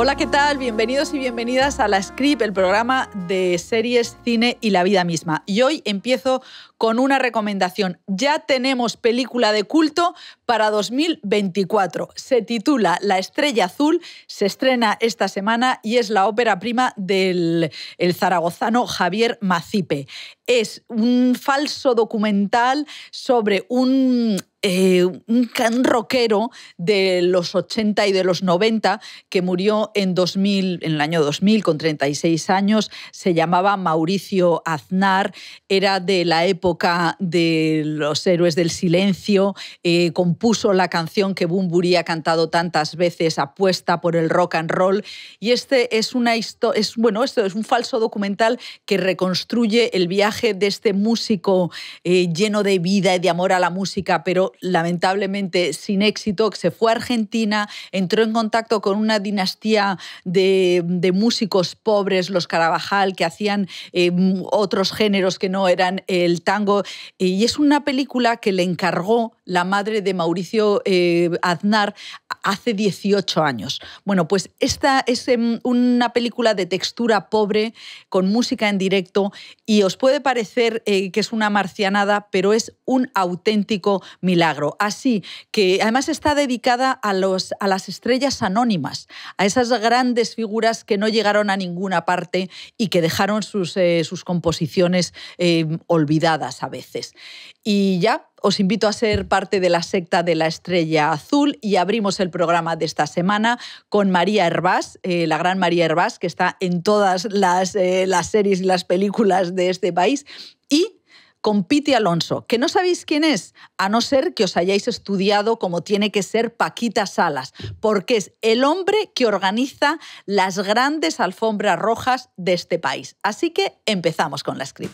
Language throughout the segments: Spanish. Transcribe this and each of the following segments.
Hola, ¿qué tal? Bienvenidos y bienvenidas a La Script, el programa de series, cine y la vida misma. Y hoy empiezo con una recomendación. Ya tenemos película de culto para 2024. Se titula La Estrella Azul, se estrena esta semana y es la ópera prima del el zaragozano Javier Macipe. Es un falso documental sobre un eh, un can rockero de los 80 y de los 90 que murió en, 2000, en el año 2000 con 36 años. Se llamaba Mauricio Aznar, era de la época de los héroes del silencio, eh, compuso la canción que Bumburi ha cantado tantas veces, Apuesta por el rock and roll. Y este es una bueno, esto es un falso documental que reconstruye el viaje de este músico eh, lleno de vida y de amor a la música, pero lamentablemente sin éxito, se fue a Argentina, entró en contacto con una dinastía de, músicos pobres, los Carabajal, que hacían eh, otros géneros que no eran el tango. Y es una película que le encargó la madre de Mauricio eh, Aznar hace 18 años. Bueno, pues esta es em, una película de textura pobre, con música en directo, y os puede parecer eh, que es una marcianada, pero es un auténtico milagro. Así que además está dedicada a, los, a las estrellas anónimas, a esas grandes figuras que no llegaron a ninguna parte y que dejaron sus, eh, sus composiciones olvidadas a veces. Y ya os invito a ser parte de la secta de la Estrella Azul y abrimos el programa de esta semana con María Hervás, eh, la gran María Hervás, que está en todas las, eh, las series y las películas de este país. Y con Piti Alonso, que no sabéis quién es, a no ser que os hayáis estudiado como tiene que ser Paquita Salas, porque es el hombre que organiza las grandes alfombras rojas de este país. Así que empezamos con la script.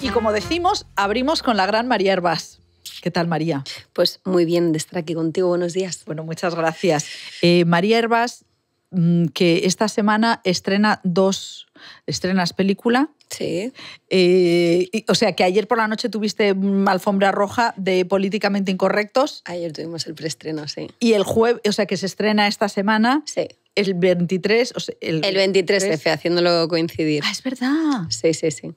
Y como decimos, abrimos con la gran María Herbas. ¿Qué tal, María? Pues muy bien de estar aquí contigo. Buenos días. Bueno, muchas gracias. Eh, María Herbas, mm, que esta semana estrena dos estrenas película. Sí. Eh, o sea, que ayer por la noche tuviste alfombra roja de Políticamente Incorrectos. Ayer tuvimos el preestreno, sí. Y el jueves, o sea, que se estrena esta semana. Sí. El 23. el, 23 F, haciéndolo coincidir. Ah, es verdad. Sí, sí, sí.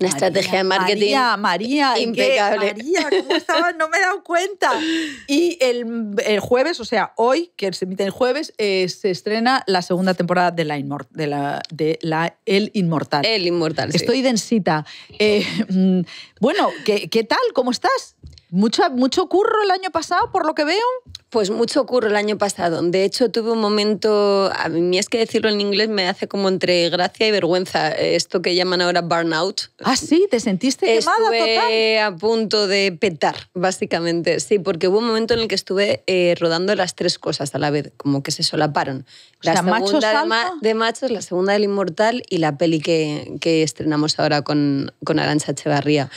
Una estrategia de marketing María, María, impecable. María, ¿cómo estaba? No me he dado cuenta. Y el, jueves, o sea, hoy, que se emite el jueves, eh, se estrena la segunda temporada de, la, de, la, de la El Inmortal. El Inmortal, Estoy densita. Eh, mm, bueno, ¿qué, ¿qué tal? ¿Cómo estás? ¿Mucho, ¿Mucho curro el año pasado, por lo que veo? Pues mucho curro el año pasado. De hecho, tuve un momento, a mí es que decirlo en inglés me hace como entre gracia y vergüenza, esto que llaman ahora burnout. Ah, sí, ¿te sentiste quemada estuve a punto de petar, básicamente. Sí, porque hubo un momento en el que estuve eh, rodando las tres cosas a la vez, como que se solaparon. La segunda de, Machos, la segunda del Inmortal y la peli que, que estrenamos ahora con, con Arancha Echevarría.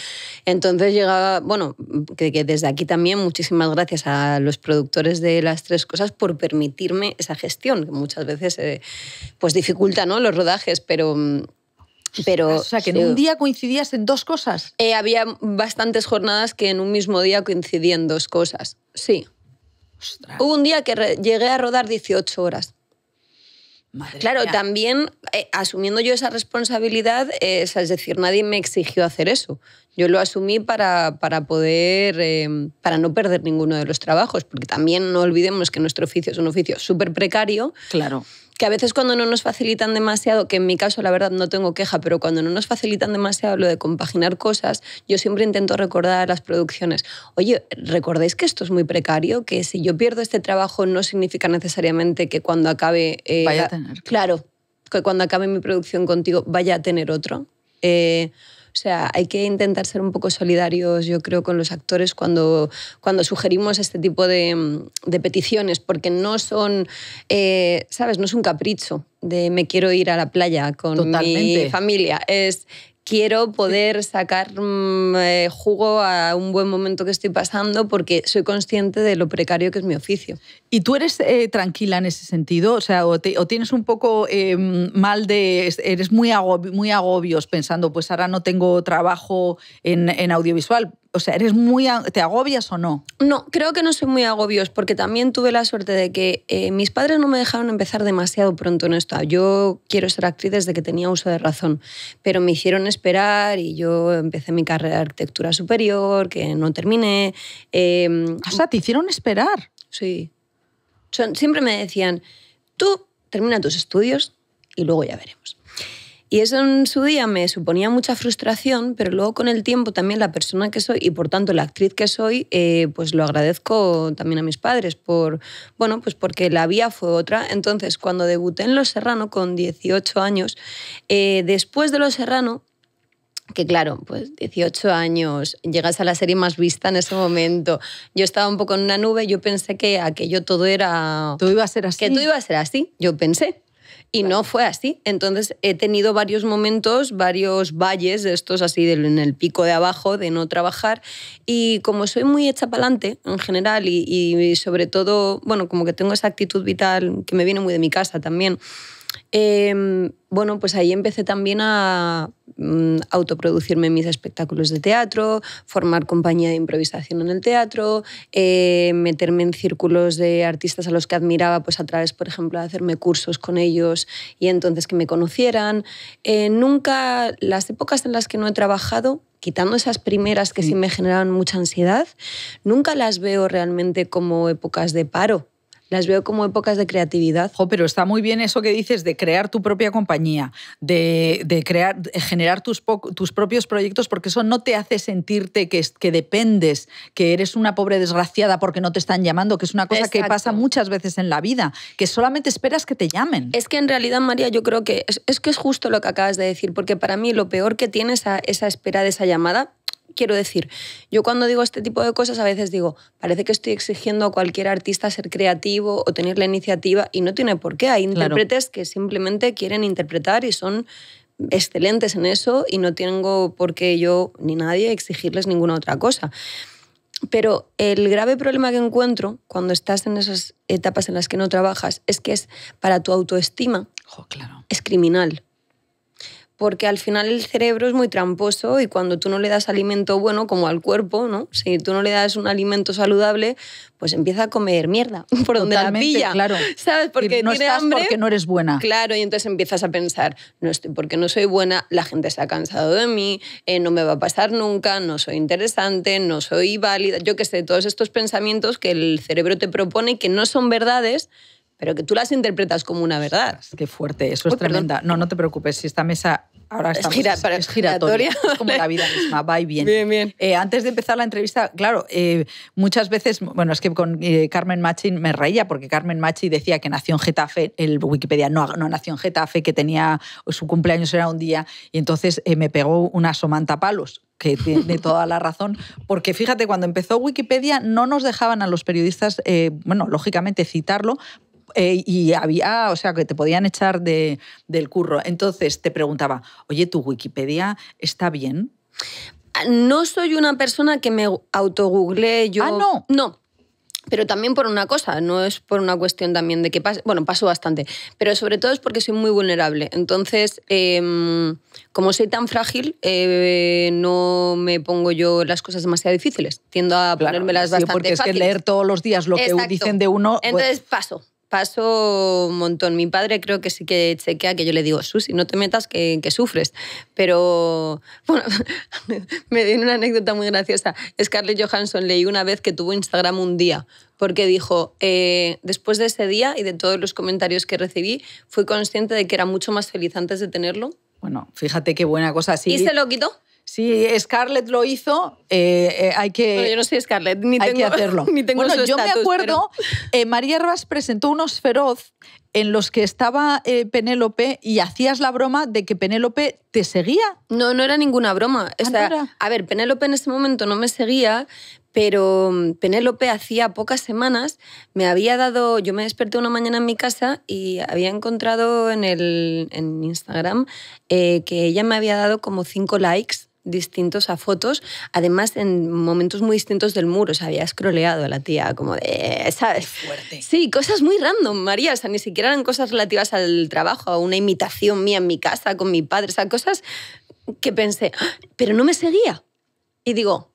Entonces llegaba, bueno, que, que desde aquí también muchísimas gracias a los productores de las tres cosas por permitirme esa gestión, que muchas veces eh, pues dificulta ¿no? los rodajes, pero... Pero, o sea, que en un día coincidías en dos cosas. Eh, había bastantes jornadas que en un mismo día coincidían dos cosas. Sí. Hubo un día que llegué a rodar 18 horas claro, también eh, asumiendo yo esa responsabilidad, eh, es decir, nadie me exigió hacer eso. Yo lo asumí para, para poder, eh, para no perder ninguno de los trabajos, porque también no olvidemos que nuestro oficio es un oficio súper precario. Claro que a veces cuando no nos facilitan demasiado, que en mi caso la verdad no tengo queja, pero cuando no nos facilitan demasiado lo de compaginar cosas, yo siempre intento recordar a las producciones, oye, ¿recordáis que esto es muy precario? Que si yo pierdo este trabajo no significa necesariamente que cuando acabe... Eh, vaya a tener. Claro, que cuando acabe mi producción contigo vaya a tener otro. Eh, o sea, hay que intentar ser un poco solidarios, yo creo, con los actores cuando, cuando sugerimos este tipo de, de peticiones, porque no son, eh, ¿sabes? No es un capricho de me quiero ir a la playa con mi familia. Es quiero poder sacar mm, eh, jugo a un buen momento que estoy pasando porque soy consciente de lo precario que es mi oficio. ¿Y tú eres eh, tranquila en ese sentido? O sea, o, tienes un poco em, mal de... eres muy, muy agobios pensando, pues ahora no tengo trabajo en, en audiovisual o sea, eres muy, ¿te agobias o no? No, creo que no soy muy agobios porque también tuve la suerte de que eh, mis padres no me dejaron empezar demasiado pronto en esto. Yo quiero ser actriz desde que tenía uso de razón, pero me hicieron esperar y yo empecé mi carrera de arquitectura superior, que no terminé. Eh, o sea, te hicieron esperar. Sí. siempre me decían, tú termina tus estudios y luego ya veremos. Y eso en su día me suponía mucha frustración, pero luego con el tiempo también la persona que soy y por tanto la actriz que soy, eh, pues lo agradezco también a mis padres por, bueno, pues porque la vía fue otra. Entonces, cuando debuté en Los Serrano con 18 años, eh, después de Los Serrano, que claro, pues 18 años, llegas a la serie más vista en ese momento. Yo estaba un poco en una nube, yo pensé que aquello todo era... Todo iba a ser así. Que todo iba a ser así, yo pensé. Y no fue así. Entonces he tenido varios momentos, varios valles de estos así en el pico de abajo, de no trabajar. Y como soy muy hecha para adelante en general y, y sobre todo, bueno, como que tengo esa actitud vital que me viene muy de mi casa también, eh, bueno, pues ahí empecé también a mm, autoproducirme mis espectáculos de teatro, formar compañía de improvisación en el teatro, eh, meterme en círculos de artistas a los que admiraba, pues a través, por ejemplo, de hacerme cursos con ellos y entonces que me conocieran. Eh, nunca, las épocas en las que no he trabajado, quitando esas primeras que sí me generaban mucha ansiedad, nunca las veo realmente como épocas de paro las veo como épocas de creatividad. pero está muy bien eso que dices de crear tu propia compañía, de, crear, generar tus, tus, propios proyectos, porque eso no te hace sentirte que, que dependes, que eres una pobre desgraciada porque no te están llamando, que es una cosa que pasa muchas veces en la vida, que solamente esperas que te llamen. Es que en realidad, María, yo creo que es, que es justo lo que acabas de decir, porque para mí lo peor que tiene esa, esa espera de esa llamada quiero decir, yo cuando digo este tipo de cosas a veces digo, parece que estoy exigiendo a cualquier artista ser creativo o tener la iniciativa y no tiene por qué. Hay intérpretes que simplemente quieren interpretar y son excelentes en eso y no tengo por qué yo ni nadie exigirles ninguna otra cosa. Pero el grave problema que encuentro cuando estás en esas etapas en las que no trabajas es que es para tu autoestima claro. es criminal porque al final el cerebro es muy tramposo y cuando tú no le das alimento bueno, como al cuerpo, ¿no? Si tú no le das un alimento saludable, pues empieza a comer mierda por donde la pilla. claro. ¿Sabes? Porque no tiene estás hambre. porque no eres buena. Claro, y entonces empiezas a pensar, no estoy porque no soy buena, la gente se ha cansado de mí, eh, no me va a pasar nunca, no soy interesante, no soy válida, yo qué sé, todos estos pensamientos que el cerebro te propone y que no son verdades, pero que tú las interpretas como una verdad. Qué fuerte, eso es tremenda. No, no te preocupes, si esta mesa ahora estamos, es, giratoria. Es como la vida misma, va y viene. Bien, bien. Eh, antes de empezar la entrevista, claro, eh, muchas veces, bueno, es que con eh, Carmen Machi me reía porque Carmen Machi decía que nació en Getafe, el Wikipedia no, no nació en Getafe, que tenía su cumpleaños era un día, y entonces me pegó una somanta palos que tiene toda la razón, porque fíjate, cuando empezó Wikipedia no nos dejaban a los periodistas, bueno, lógicamente citarlo, eh, y había, o sea, que te podían echar de, del curro. Entonces te preguntaba, oye, ¿tu Wikipedia está bien? No soy una persona que me autogooglee yo. Ah, no. No, pero también por una cosa, no es por una cuestión también de que pase, bueno, paso bastante, pero sobre todo es porque soy muy vulnerable. Entonces, em, como soy tan frágil, eh, no me pongo yo las cosas demasiado difíciles. Tiendo a ponérmelas sí, bastante porque es que leer todos los días lo que dicen de uno... Pues Entonces paso paso un montón. Mi padre creo que sí que chequea que yo le digo, Susi, no te metas que, que sufres. Pero, bueno, me dio una anécdota muy graciosa. Scarlett Johansson leí una vez que tuvo Instagram un día, porque dijo, eh, después de ese día y de todos los comentarios que recibí, fui consciente de que era mucho más feliz antes de tenerlo. Bueno, fíjate qué buena cosa. ¿Y se lo quitó? Si Scarlett lo hizo, eh, eh, hay que. yo no soy Scarlett, ni hay tengo, que hacerlo. Ni tengo bueno, yo me acuerdo, eh, María Herbas presentó unos feroz en los que estaba Penélope y hacías la broma de que Penélope te seguía. No, no era ninguna broma. Ah, a ver, Penélope en ese momento no me seguía, pero mm, Penélope hacía pocas semanas me había dado, yo me desperté una mañana en mi casa y había encontrado en, el, en Instagram que ella me había dado como cinco likes distintos a fotos, además en momentos muy distintos del muro. O sea, había scrolleado a la tía, como de, ¿sabes? Fuerte. Sí, cosas muy random, María. O sea, ni siquiera eran cosas relativas al trabajo, a una imitación mía en mi casa con mi padre. O sea, cosas que pensé, ¡Ah! pero no me seguía. Y digo,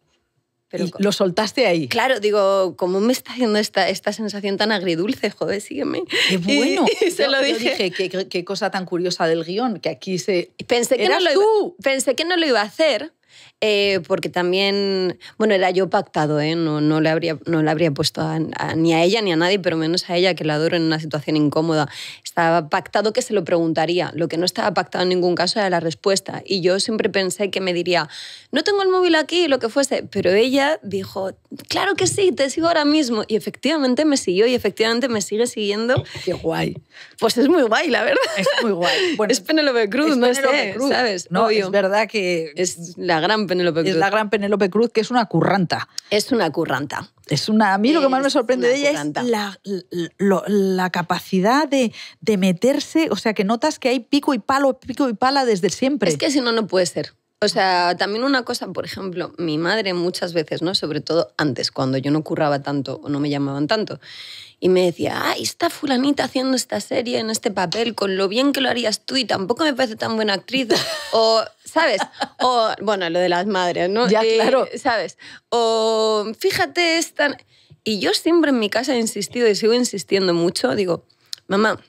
Pero y lo soltaste ahí. Claro, digo, ¿cómo me está haciendo esta, esta sensación tan agridulce? Joder, sígueme. Qué bueno. Y, y se Yo- lo yo dije. qué, qué- cosa tan curiosa del guion, que aquí se... Pensé que, no ¿Eras lo iba, pensé que no lo iba a hacer, eh, porque también, bueno, era yo pactado, ¿eh? no, no, le habría, no le habría puesto a- a- ni a ella ni a nadie, pero menos a ella, que la adoro en una situación incómoda. Estaba pactado que se lo preguntaría. Lo que no estaba pactado en ningún caso era la respuesta. Y yo siempre pensé que me diría, no tengo el móvil aquí, lo que fuese. Pero ella dijo, claro que sí, te sigo ahora mismo. Y efectivamente me siguió y efectivamente me sigue siguiendo. Qué guay. Pues es muy guay, la verdad. Es muy guay. Bueno, es Penélope Cruz, es no Penélope sé, Cruz. ¿sabes? No, Obvio. es verdad que Es la gran Penélope Cruz. es la gran Penélope Cruz, que es una curranta. Es una curranta. Es una, a mí lo que más me sorprende de ella curranta. es la, lo- la capacidad de, de meterse, o sea, que notas que hay pico y palo, pico y pala desde siempre. Es que si no, no puede ser. O sea, también una cosa, por ejemplo, mi madre muchas veces, ¿no? Sobre todo antes, cuando yo no curraba tanto o no me llamaban tanto, y me decía, ay, está fulanita haciendo esta serie en este papel, con lo bien que lo harías tú y tampoco me parece tan buena actriz. O, ¿sabes? O, bueno, lo de las madres, ¿no? Ya, claro. ¿Sabes? O, fíjate, esta... Y yo siempre en mi casa he insistido y sigo insistiendo mucho, digo, mamá,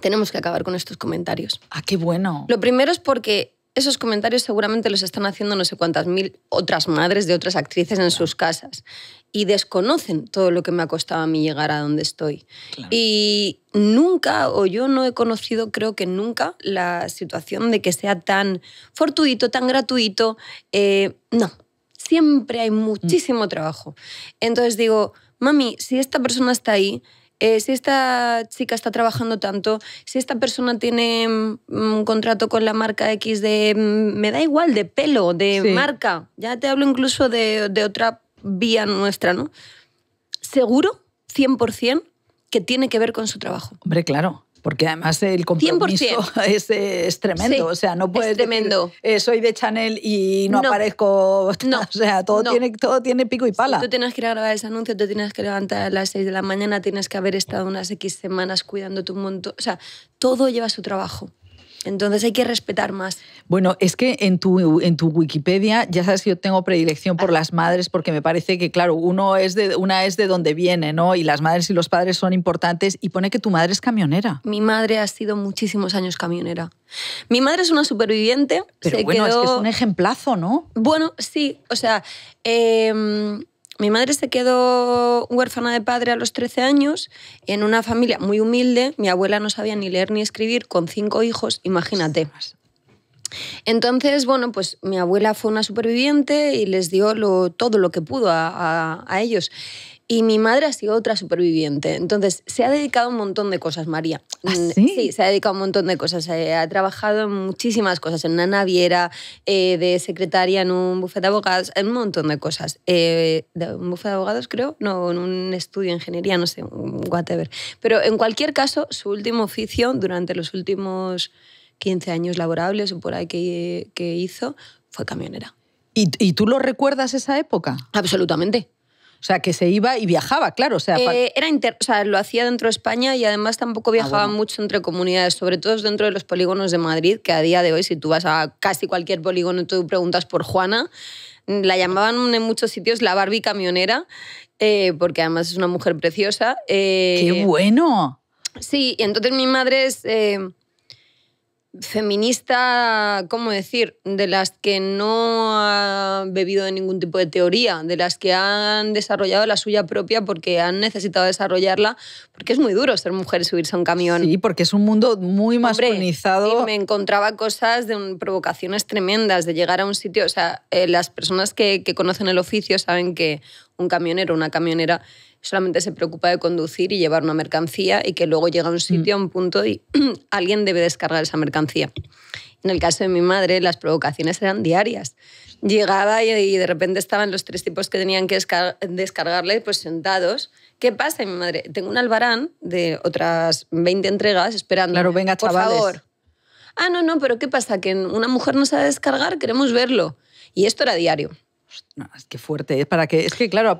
tenemos que acabar con estos comentarios. Ah, qué bueno. Lo primero es porque esos comentarios seguramente los están haciendo no sé cuántas mil otras madres de otras actrices en sus casas y desconocen todo lo que me ha costado a mí llegar a donde estoy. Claro. Y nunca, o yo no he conocido, creo que nunca, la situación de que sea tan fortuito, tan gratuito. Eh, no, siempre hay muchísimo trabajo. Entonces digo, mami, si esta persona está ahí, eh, si esta chica está trabajando tanto, si esta persona tiene mm, un contrato con la marca X de, mm, me da igual, de pelo, de Sí. marca, ya te hablo incluso de, de otra vía nuestra, ¿no? Seguro, 100%, que tiene que ver con su trabajo. Hombre, claro. Porque además el compromiso 100%. es, eh, es tremendo. Sí, o sea, no es puedes decir, tremendo. eh, soy de Chanel y no, No. aparezco. No. O sea, todo, No. tiene, todo tiene pico y pala. Si tú tienes que ir a grabar ese anuncio, te tienes que levantar a las 6 de la mañana, tienes que haber estado unas X semanas cuidándote un montón. O sea, todo lleva su trabajo. Entonces hay que respetar más. Bueno, es que en tu, en tu Wikipedia, ya sabes que yo tengo predilección por las madres porque me parece que, claro, uno es de, una es de donde viene, ¿no? Y las madres y los padres son importantes y pone que tu madre es camionera. Mi madre ha sido muchísimos años camionera. Mi madre es una superviviente. Pero se bueno, es que es un ejemplazo, ¿no? Bueno, sí, o sea, eh, mi madre se quedó huérfana de padre a los 13 años en una familia muy humilde. Mi abuela no sabía ni leer ni escribir, con cinco hijos, imagínate. Entonces, bueno, pues mi abuela fue una superviviente y les dio lo- todo lo que pudo a, a- a ellos. Y mi madre ha sido otra superviviente. Entonces, se ha dedicado a un montón de cosas, María. ¿Ah, Mm, sí? se ha dedicado a un montón de cosas. Eh, Ha trabajado en muchísimas cosas, en una naviera, eh, de secretaria en un bufete de abogados, en un montón de cosas. Eh, de un bufete de abogados, creo, no, en un estudio de ingeniería, no sé, whatever. Pero en cualquier caso, su último oficio durante los últimos 15 años laborables o por ahí que, que hizo fue camionera. ¿Y, y tú lo recuerdas esa época? Absolutamente. O sea, que se iba y viajaba, claro. O sea, Eh, era inter- o sea, lo hacía dentro de España y además tampoco viajaba bueno. mucho entre comunidades, sobre todo dentro de los polígonos de Madrid, que a día de hoy, si tú vas a casi cualquier polígono y tú preguntas por Juana, la llamaban en muchos sitios la Barbie camionera, eh, porque además es una mujer preciosa. eh, ¡Qué bueno! Sí, y entonces mi madre es feminista, ¿cómo decir? De las que no ha bebido de ningún tipo de teoría, de las que han desarrollado la suya propia porque han necesitado desarrollarla, porque es muy duro ser mujer y subirse a un camión. Sí, porque es un mundo muy Hombre, masculinizado. y me encontraba cosas de provocaciones tremendas, de llegar a un sitio, o sea, eh, las personas que, que conocen el oficio saben que un camionero una camionera solamente se preocupa de conducir y llevar una mercancía y que luego llega a un sitio, a un punto y alguien debe descargar esa mercancía. En el caso de mi madre, las provocaciones eran diarias. Llegaba y, de repente estaban los tres tipos que tenían que descar- descargarle pues sentados. ¿Qué pasa? Y mi madre, tengo un albarán de otras 20 entregas esperando. Claro, venga, Por chavales. favor. Ah, no, no, pero ¿qué pasa? Que una mujer no sabe descargar, queremos verlo. Y esto era diario. No, es que fuerte, es para que, es que claro,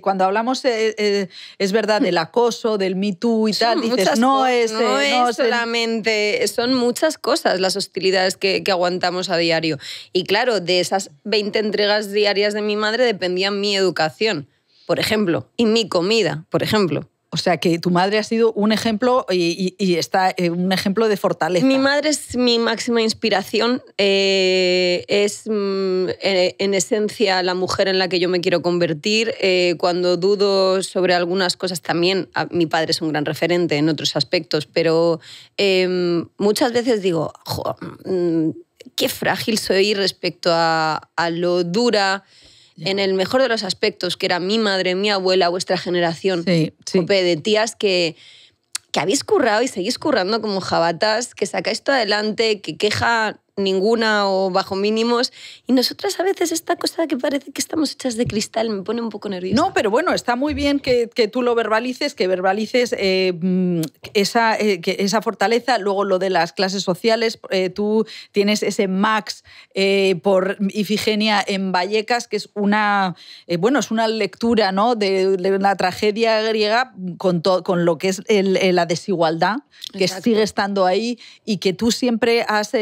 cuando hablamos, eh, eh, es verdad, del acoso, del Me Too y tal, dices, no es... No, es solamente, son muchas cosas las hostilidades que, que, aguantamos a diario. Y claro, de esas 20 entregas diarias de mi madre dependía mi educación, por ejemplo, y mi comida, por ejemplo. O sea, que tu madre ha sido un ejemplo y, está eh, un ejemplo de fortaleza. Mi madre es mi máxima inspiración. Eh, es mm, en, esencia la mujer en la que yo me quiero convertir. Eh, cuando dudo sobre algunas cosas también, mi padre es un gran referente en otros aspectos, pero em, muchas veces digo, mm, qué frágil soy respecto a lo dura en el mejor de los aspectos, que era mi madre, mi abuela, vuestra generación, sí, de tías que, que habéis currado y seguís currando como jabatas, que sacáis todo adelante, que queja ninguna o bajo mínimos. Y nosotras a veces esta cosa que parece que estamos hechas de cristal me pone un poco nerviosa. No, pero bueno, está muy bien que, que tú lo verbalices, que verbalices eh, mm, esa, eh, que esa fortaleza. Luego lo de las clases sociales, eh, tú tienes ese Max por Ifigenia en Vallecas, que es una, bueno, es una lectura ¿no? de, de la tragedia griega con, con lo que es la desigualdad, que sigue estando ahí y que tú siempre has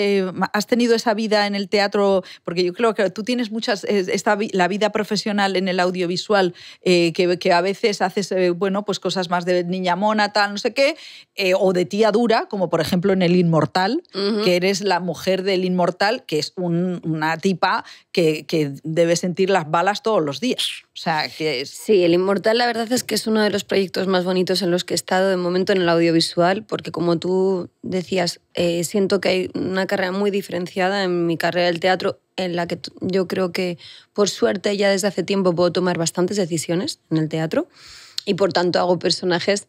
has tenido esa vida en el teatro, porque yo creo que tú tienes muchas, esta, la vida profesional en el audiovisual, eh, que, que, a veces haces, eh, bueno, pues cosas más de niña mona, tal, no sé qué, eh, o de tía dura, como por ejemplo en El Inmortal, que eres la mujer del Inmortal, que es una tipa que, que, debe sentir las balas todos los días. O sea, que es... Sí, El Inmortal la verdad es que es uno de los proyectos más bonitos en los que he estado de momento en el audiovisual, porque como tú decías, siento que hay una carrera muy diferenciada en mi carrera del teatro, en la que yo creo que, por suerte, ya desde hace tiempo puedo tomar bastantes decisiones en el teatro y, por tanto, hago personajes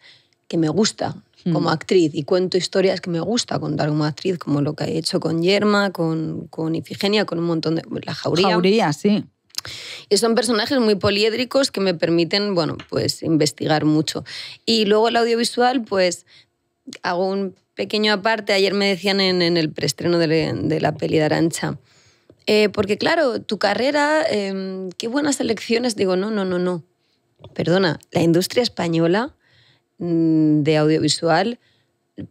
que me gusta como hmm. actriz y cuento historias que me gusta contar como actriz, como lo que he hecho con Yerma, con, con Ifigenia, con un montón de... La Jauría. Jauría, sí. Y son personajes muy poliédricos que me permiten, bueno, pues investigar mucho. Y luego el audiovisual, pues hago un pequeño aparte, ayer me decían en, el preestreno de, la peli de Arancha, eh, porque claro, tu carrera, em, qué buenas elecciones, digo, no, no, no, no. Perdona, la industria española mm, de audiovisual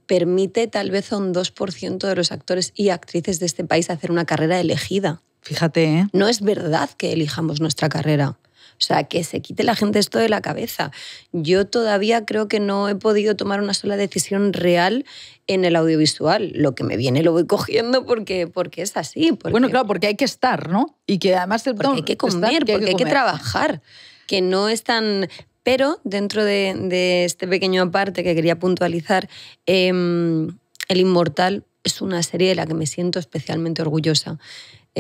permite tal vez a un 2% de los actores y actrices de este país hacer una carrera elegida. Fíjate, ¿eh? No es verdad que elijamos nuestra carrera. O sea, que se quite la gente esto de la cabeza. Yo todavía creo que no he podido tomar una sola decisión real en el audiovisual. Lo que me viene lo voy cogiendo porque, porque es así. Bueno, claro, porque hay que estar, ¿no? Y que además... Porque hay que comer, porque hay que, trabajar. Que no es tan... Pero dentro de, este pequeño aparte que quería puntualizar, em, El Inmortal es una serie de la que me siento especialmente orgullosa.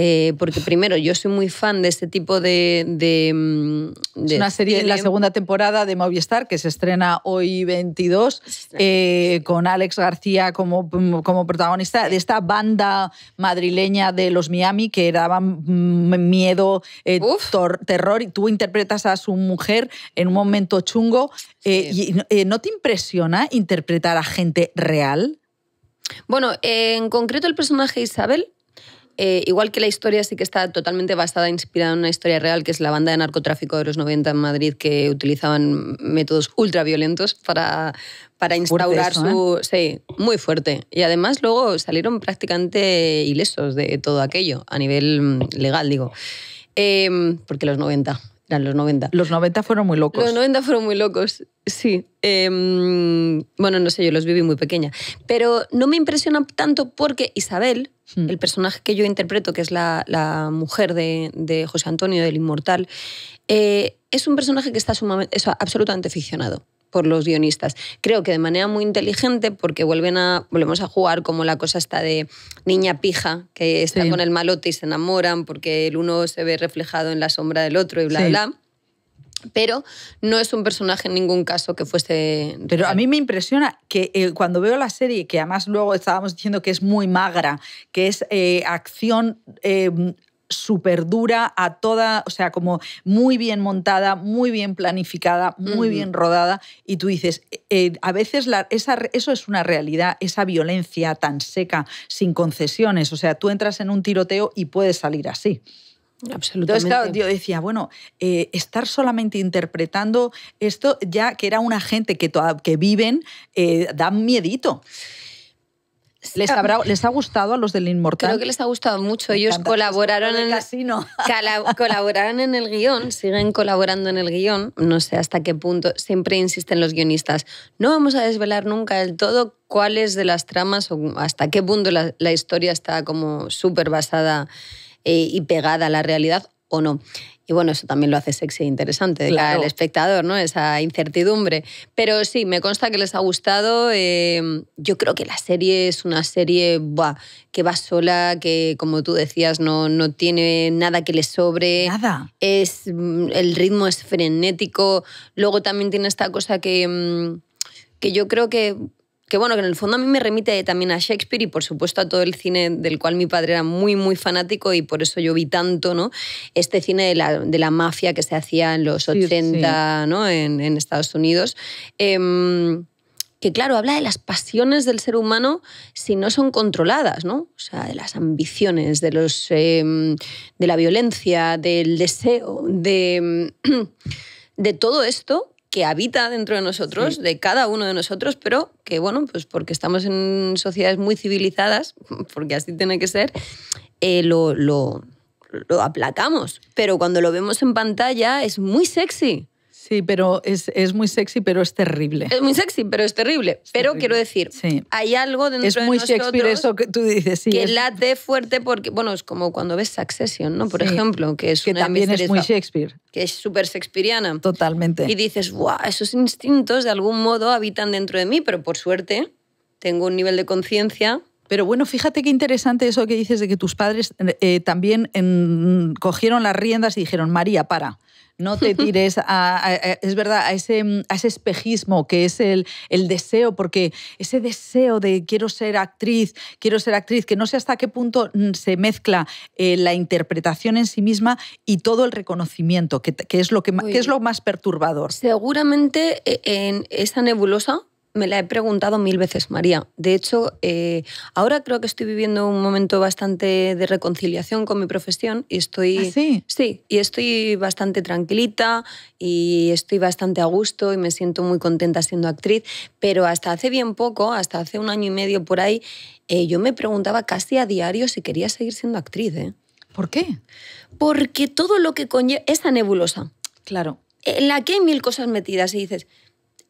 Eh, porque primero, yo soy muy fan de este tipo de... de, mm, es una serie, la segunda temporada de Movistar, que se estrena hoy 22, eh, con Alex García como, mm, como protagonista de esta banda madrileña de los Miami que daban mm, miedo, eh, terror, y tú interpretas a su mujer en un momento chungo. y, ¿No te impresiona interpretar a gente real? Bueno, en concreto el personaje Isabel eh, igual que la historia sí que está totalmente basada, inspirada en una historia real, que es la banda de narcotráfico de los 90 en Madrid, que utilizaban métodos ultraviolentos para, para instaurar su... ¿eh? Sí, muy fuerte. Y además luego salieron prácticamente ilesos de todo aquello, a nivel mm, legal, digo. Em, porque los 90 eran los 90. Los 90 fueron muy locos. Los 90 fueron muy locos, sí. Em, bueno, no sé, yo los viví muy pequeña. Pero no me impresiona tanto porque Isabel, hmm. el personaje que yo interpreto, que es la, la mujer de, de, José Antonio, del Inmortal, eh, es un personaje que está sumamente, es absolutamente ficcionado por los guionistas. Creo que de manera muy inteligente porque vuelven a, volvemos a jugar como la cosa está de niña pija que está con el malote y se enamoran porque el uno se ve reflejado en la sombra del otro y bla, bla. Pero no es un personaje en ningún caso que fuese... Pero a mí me impresiona que eh, cuando veo la serie, que además luego estábamos diciendo que es muy magra, que es eh, acción eh, súper dura a toda, o sea, como muy bien montada, muy bien planificada, muy bien rodada, y tú dices, eh, eh, a veces la, esa, eso es una realidad, esa violencia tan seca, sin concesiones, o sea, tú entras en un tiroteo y puedes salir así. Absolutamente. Entonces, claro, yo decía, bueno, eh, estar solamente interpretando esto, ya que era una gente que, que viven, eh, da miedito. ¿Les, habrá, ¿Les ha gustado a los del Inmortal? Creo que les ha gustado mucho. Ellos colaboraron en, casino. colaboraron en el guion, siguen colaborando en el guion. No sé hasta qué punto. Siempre insisten los guionistas. No vamos a desvelar nunca del todo cuáles de las tramas o hasta qué punto la, la historia está como súper basada eh, y pegada a la realidad o no. Y bueno, eso también lo hace sexy e interesante de cara al espectador, ¿no? Esa incertidumbre. Pero sí, me consta que les ha gustado. Eh, yo creo que la serie es una serie que va sola, que como tú decías, no, no tiene nada que le sobre. Nada. Es, mm, el ritmo es frenético. Luego también tiene esta cosa que, mm, que yo creo que que bueno, que en el fondo a mí me remite también a Shakespeare y por supuesto a todo el cine del cual mi padre era muy, muy fanático y por eso yo vi tanto, ¿no? Este cine de la, de la mafia que se hacía en los 80, ¿no? En, en, Estados Unidos. Em, que claro, habla de las pasiones del ser humano si no son controladas, ¿no? O sea, de las ambiciones, de, los, em, de la violencia, del deseo, de, de todo esto que habita dentro de nosotros, de cada uno de nosotros, pero que, bueno, pues porque estamos en sociedades muy civilizadas, porque así tiene que ser, eh, lo, lo, lo aplacamos. Pero cuando lo vemos en pantalla es muy sexy. Sí, pero es, es, muy sexy, pero es terrible. Es muy sexy, pero es terrible. pero quiero decir, hay algo dentro de nosotros... Es muy Shakespeare eso que tú dices, sí. Que late fuerte porque, bueno, es como cuando ves Succession, ¿no? Por ejemplo, que es que también es muy Shakespeare. Que es súper shakespeariana. Totalmente. Y dices, guau, esos instintos de algún modo habitan dentro de mí, pero por suerte tengo un nivel de conciencia pero bueno, fíjate qué interesante eso que dices de que tus padres eh, también cogieron las riendas y dijeron, María, para no te tires a, es verdad, a ese, a ese espejismo que es el, el, deseo, porque ese deseo de quiero ser actriz, quiero ser actriz, que no sé hasta qué punto mm, se mezcla eh, la interpretación en sí misma y todo el reconocimiento, que, que es, lo que, que es lo más perturbador. Seguramente eh, en esa nebulosa me la he preguntado mil veces, María. De hecho, eh, ahora creo que estoy viviendo un momento bastante de reconciliación con mi profesión y estoy... ¿Ah, sí? Sí, y estoy bastante tranquilita y estoy bastante a gusto y me siento muy contenta siendo actriz, pero hasta hace bien poco, hasta hace un año y medio por ahí, eh, yo me preguntaba casi a diario si quería seguir siendo actriz. ¿eh? ¿Por qué? Porque todo lo que conlleva... Esa nebulosa. Claro. En la que hay mil cosas metidas y dices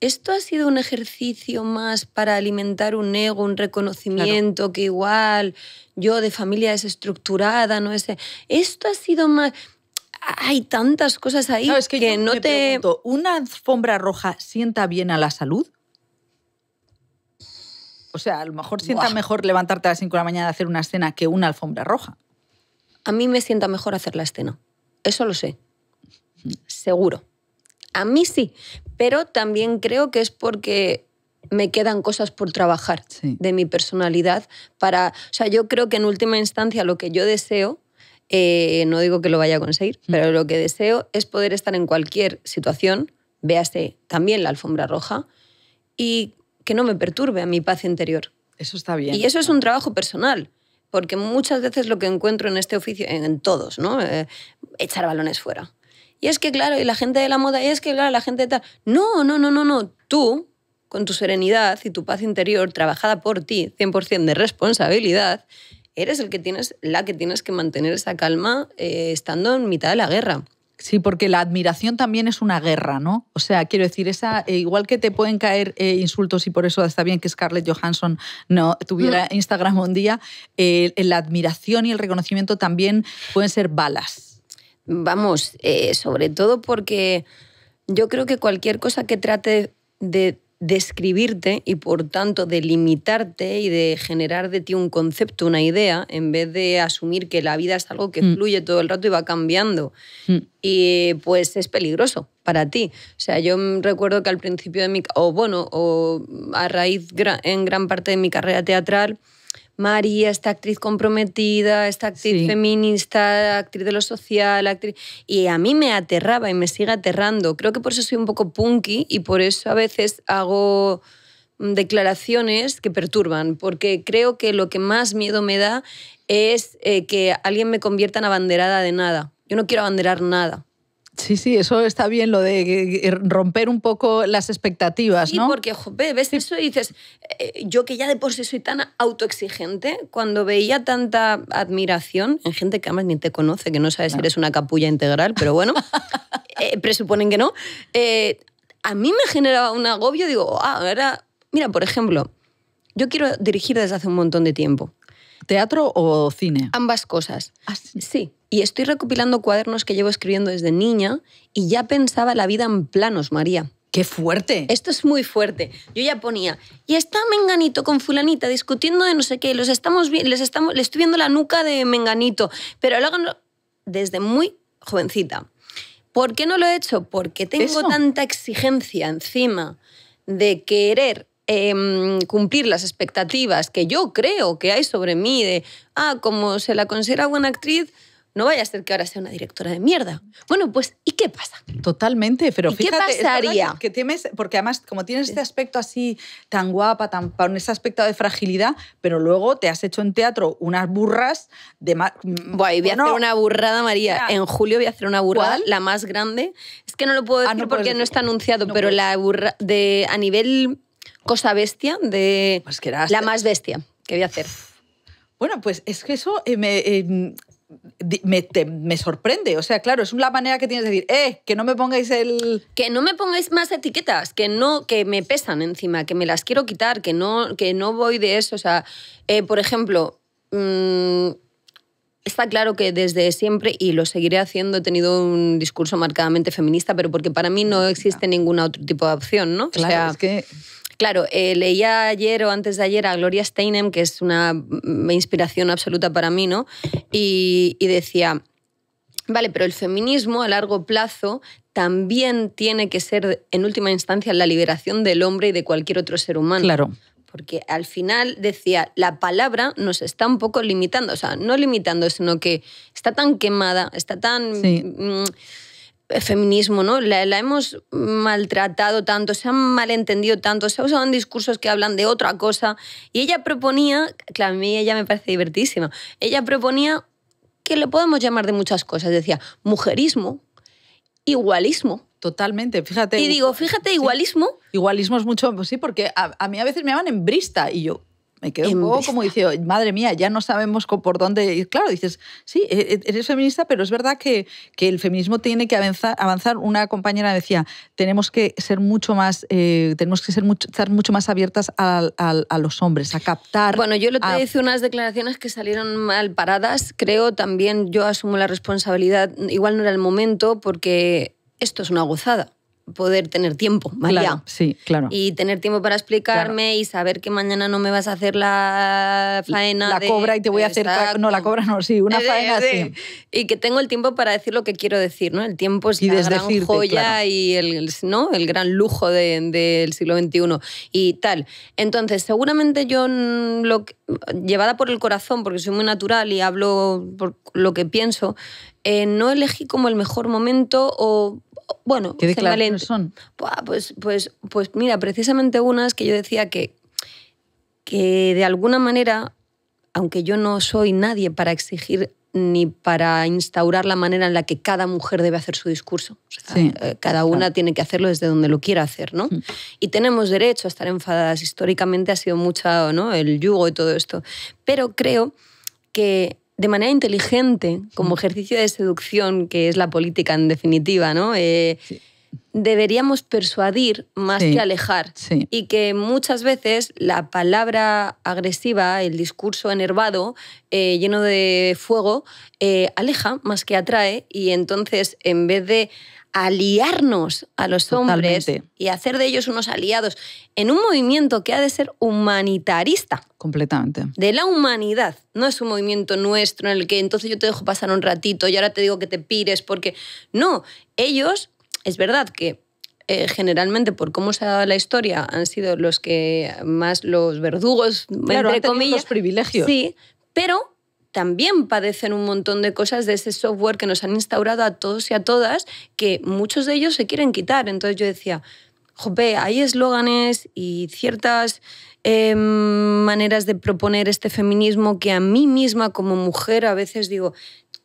¿Esto ha sido un ejercicio más para alimentar un ego, un reconocimiento que igual yo de familia desestructurada, no ese? Esto ha sido más hay tantas cosas ahí que, no te pregunto, ¿una alfombra roja sienta bien a la salud? O sea, a lo mejor sienta mejor levantarte a las 5 de la mañana a hacer una escena que una alfombra roja. A mí me sienta mejor hacer la escena. Eso lo sé. Seguro. A mí sí, pero también creo que es porque me quedan cosas por trabajar de mi personalidad para, o sea, yo creo que en última instancia lo que yo deseo, eh, no digo que lo vaya a conseguir, mm. pero lo que deseo es poder estar en cualquier situación, véase también la alfombra roja, y que no me perturbe a mi paz interior. Eso está bien. Y eso es un trabajo personal, porque muchas veces lo que encuentro en este oficio, en, todos, ¿no? Eh, echar balones fuera y es que, claro, y la gente de la moda, y es que, claro, la gente de tal. No, no, no, no, no. Tú, con tu serenidad y tu paz interior, trabajada por ti, 100% de responsabilidad, eres el que tienes, la que tienes que mantener esa calma eh, estando en mitad de la guerra. Sí, porque la admiración también es una guerra, ¿no? O sea, quiero decir, esa, eh, igual que te pueden caer eh, insultos y por eso está bien que Scarlett Johansson no tuviera mm. Instagram un día, la admiración y el reconocimiento también pueden ser balas. Vamos, eh, sobre todo porque yo creo que cualquier cosa que trate de describirte y por tanto de limitarte y de generar de ti un concepto, una idea, en vez de asumir que la vida es algo que mm. fluye todo el rato y va cambiando. Mm. Y pues es peligroso para ti. O sea, yo recuerdo que al principio de mi... o bueno, o a raíz en gran parte de mi carrera teatral, María, esta actriz comprometida, esta actriz feminista, actriz de lo social, actriz... Y a mí me aterraba y me sigue aterrando. Creo que por eso soy un poco punky y por eso a veces hago declaraciones que perturban, porque creo que lo que más miedo me da es eh, que alguien me convierta en abanderada de nada. Yo no quiero abanderar nada. Sí, sí, eso está bien, lo de romper un poco las expectativas, ¿no? Sí, porque, joder, ves eso y dices, eh, yo que ya de por sí soy tan autoexigente, cuando veía tanta admiración en gente que además ni te conoce, que no sabes si eres una capulla integral, pero bueno, eh, presuponen que no, eh, a mí me generaba un agobio, digo, ah, ahora, mira, por ejemplo, yo quiero dirigir desde hace un montón de tiempo. ¿Teatro o cine? Ambas cosas. Ah, sí. Y estoy recopilando cuadernos que llevo escribiendo desde niña y ya pensaba la vida en planos, María. ¡Qué fuerte! Esto es muy fuerte. Yo ya ponía, y está Menganito con fulanita discutiendo de no sé qué, los estamos, les, estamos, le estoy viendo la nuca de Menganito, pero lo hago desde muy jovencita. ¿Por qué no lo he hecho? Porque tengo tanta exigencia encima de querer em, cumplir las expectativas que yo creo que hay sobre mí, de, ah, como se la considera buena actriz, no vaya a ser que ahora sea una directora de mierda. Bueno, pues, ¿y qué pasa? Totalmente, pero fíjate, ¿qué pasaría? Que, tienes, porque además, como tienes este aspecto así tan guapa, tan con ese aspecto de fragilidad, pero luego te has hecho en teatro unas burras de más. Mm, voy a hacer una burrada, María. En julio voy a hacer una burrada, la más grande. Es que no lo puedo ah, decir porque no está anunciado, pero la burra de a nivel cosa bestia, de pues que la más bestia que voy a hacer. Bueno, pues es que eso eh, me, eh, me, me, sorprende. O sea, claro, es una manera que tienes de decir, eh, que no me pongáis el... Que no me pongáis más etiquetas, que no, que me pesan encima, que me las quiero quitar, que no, que no voy de eso. O sea, eh, por ejemplo, mm, está claro que desde siempre, y lo seguiré haciendo, he tenido un discurso marcadamente feminista, pero porque para mí no existe ningún otro tipo de opción, ¿no? Claro, o sea, es que Claro, eh, leía ayer o antes de ayer a Gloria Steinem, que es una mm, inspiración absoluta para mí, ¿no? Y, decía, vale, pero el feminismo a largo plazo también tiene que ser, en última instancia, la liberación del hombre y de cualquier otro ser humano. Claro. Porque al final decía, la palabra nos está un poco limitando, o sea, no limitando, sino que está tan quemada, está tan... Mm, feminismo, ¿no? La, hemos maltratado tanto, se han malentendido tanto, se ha usado en discursos que hablan de otra cosa. Y ella proponía, claro, a mí ella me parece divertísima, ella proponía que le podemos llamar de muchas cosas. Decía, mujerismo, igualismo. Totalmente, fíjate. Y digo, fíjate, igualismo. Igualismo es mucho, pues sí, porque a, a, mí a veces me llaman en brista y yo, me quedo un poco como dice, madre mía, ya no sabemos por dónde ir. Claro, dices, sí, e, e, eres feminista, pero es verdad que, que el feminismo tiene que avanzar, avanzar. Una compañera decía, tenemos que ser mucho más, eh, tenemos que ser mucho, estar mucho más abiertas a, a, los hombres, a captar. Bueno, yo lo te hice unas declaraciones que salieron mal paradas. Creo también, yo asumo la responsabilidad, igual no era el momento, porque esto es una gozada poder tener tiempo, María. sí, claro. Y tener tiempo para explicarme y saber que mañana no me vas a hacer la faena. La cobra y te voy a hacer. No, la cobra no, sí, una faena sí. Y que tengo el tiempo para decir lo que quiero decir, ¿no? El tiempo es la gran joya y el, ¿no? el gran lujo del siglo XXI y tal. Entonces, seguramente yo, lo, llevada por el corazón, porque soy muy natural y hablo por lo que pienso, eh, no elegí como el mejor momento o bueno, ¿qué declaraciones son? Pues, pues, pues mira, precisamente unas que yo decía que, que de alguna manera, aunque yo no soy nadie para exigir ni para instaurar la manera en la que cada mujer debe hacer su discurso. Eh, cada una tiene que hacerlo desde donde lo quiera hacer, ¿no? Mm. Y tenemos derecho a estar enfadadas. Históricamente ha sido mucho ¿no? el yugo y todo esto. Pero creo que de manera inteligente, como ejercicio de seducción, que es la política en definitiva, ¿no? Eh, deberíamos persuadir más que alejar. Y que muchas veces la palabra agresiva, el discurso enervado, eh, lleno de fuego, eh, aleja más que atrae. Y entonces, en vez de aliarnos a los hombres y hacer de ellos unos aliados en un movimiento que ha de ser humanitarista. Completamente. De la humanidad. No es un movimiento nuestro en el que entonces yo te dejo pasar un ratito y ahora te digo que te pires porque... No, ellos, es verdad que eh, generalmente por cómo se ha dado la historia han sido los que más los verdugos, entre comillas. Los privilegios. Sí, pero también padecen un montón de cosas de ese software que nos han instaurado a todos y a todas, que muchos de ellos se quieren quitar. Entonces yo decía, jope, hay eslóganes y ciertas em, maneras de proponer este feminismo que a mí misma como mujer a veces digo,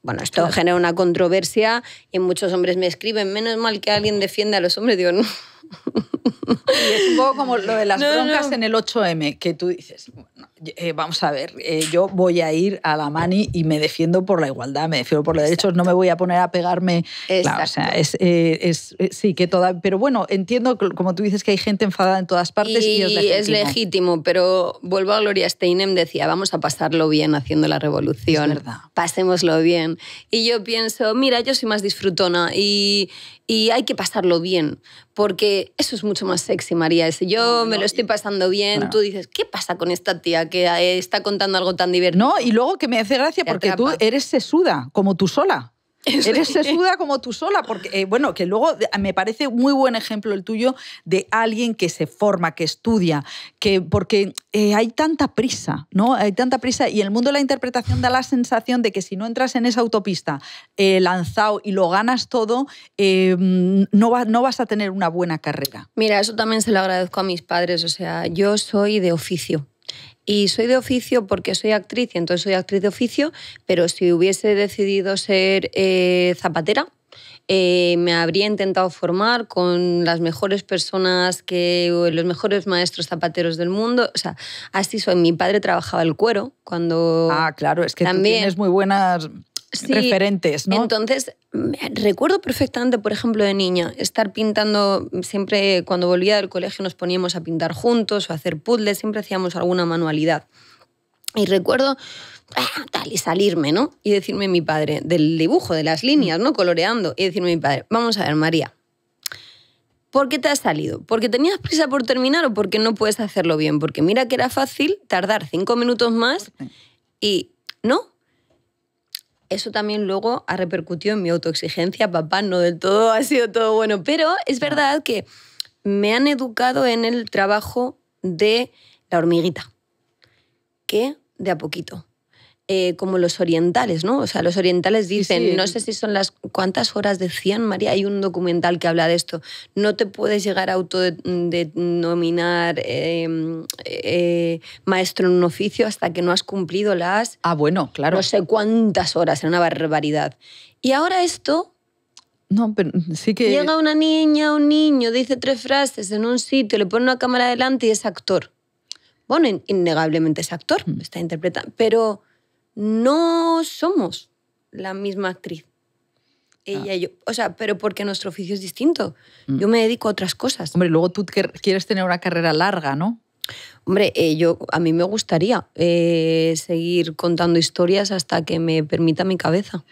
Bueno, esto genera una controversia y muchos hombres me escriben, menos mal que alguien defiende a los hombres. Digo, no. Y es un poco como lo de las broncas en el 8M, que tú dices, eh, vamos a ver, eh, yo voy a ir a la mani y me defiendo por la igualdad, me defiendo por los derechos, no me voy a poner a pegarme. Claro, o sea, es, eh, es, sí, que toda. Pero bueno, entiendo, como tú dices, que hay gente enfadada en todas partes y, es, legítimo. es legítimo. pero vuelvo a Gloria Steinem, decía, vamos a pasarlo bien haciendo la revolución. Es verdad. Pasémoslo bien. Y yo pienso, mira, yo soy más disfrutona y, y hay que pasarlo bien, porque eso es mucho más sexy, María. Si yo me lo estoy pasando bien, tú dices, ¿qué pasa con esta tía que eh, está contando algo tan divertido? No, y luego que me hace gracia porque tú eres sesuda, como tú sola. Eres sesuda como tú sola, porque, eh, bueno, que luego me parece muy buen ejemplo el tuyo de alguien que se forma, que estudia, que porque eh, hay tanta prisa, ¿no? Hay tanta prisa y el mundo de la interpretación da la sensación de que si no entras en esa autopista eh, lanzado y lo ganas todo, no, no vas a tener una buena carrera. Mira, eso también se lo agradezco a mis padres, o sea, yo soy de oficio. Y soy de oficio porque soy actriz y entonces soy actriz de oficio, pero si hubiese decidido ser eh, zapatera, eh, me habría intentado formar con las mejores personas, que los mejores maestros zapateros del mundo. O sea, así soy. Mi padre trabajaba el cuero cuando... Ah, claro, es que también, tienes muy buenas referentes, ¿no? Entonces, recuerdo perfectamente, por ejemplo, de niña, estar pintando, siempre cuando volvía del colegio nos poníamos a pintar juntos o a hacer puzzles, siempre hacíamos alguna manualidad. Y recuerdo ah, tal y salirme, ¿no? Y decirme a mi padre, del dibujo, de las líneas, ¿no? Coloreando, y decirme a mi padre, vamos a ver, María, ¿Por qué te has salido? ¿Porque tenías prisa por terminar o porque no puedes hacerlo bien? Porque mira que era fácil tardar cinco minutos más y no, eso también luego ha repercutido en mi autoexigencia. Papá, no del todo ha sido todo bueno, pero es verdad que me han educado en el trabajo de la hormiguita, que de a poquito. Eh, como los orientales, ¿no? O sea, los orientales dicen, no sé si son las cuántas horas decían, María, hay un documental que habla de esto, no te puedes llegar a autodenominar em, eh, maestro en un oficio hasta que no has cumplido las... Ah, bueno, claro. No sé cuántas horas, era una barbaridad. Y ahora esto... No, pero sí que... Llega una niña, un niño, dice tres frases en un sitio, le pone una cámara delante y es actor. Bueno, innegablemente es actor, mm. está interpretando, pero no somos la misma actriz. Ella ah. y yo. O sea, pero porque nuestro oficio es distinto. Mm. Yo me dedico a otras cosas. Hombre, luego tú quieres tener una carrera larga, ¿no? Hombre, eh, yo, a mí me gustaría eh, seguir contando historias hasta que me permita mi cabeza.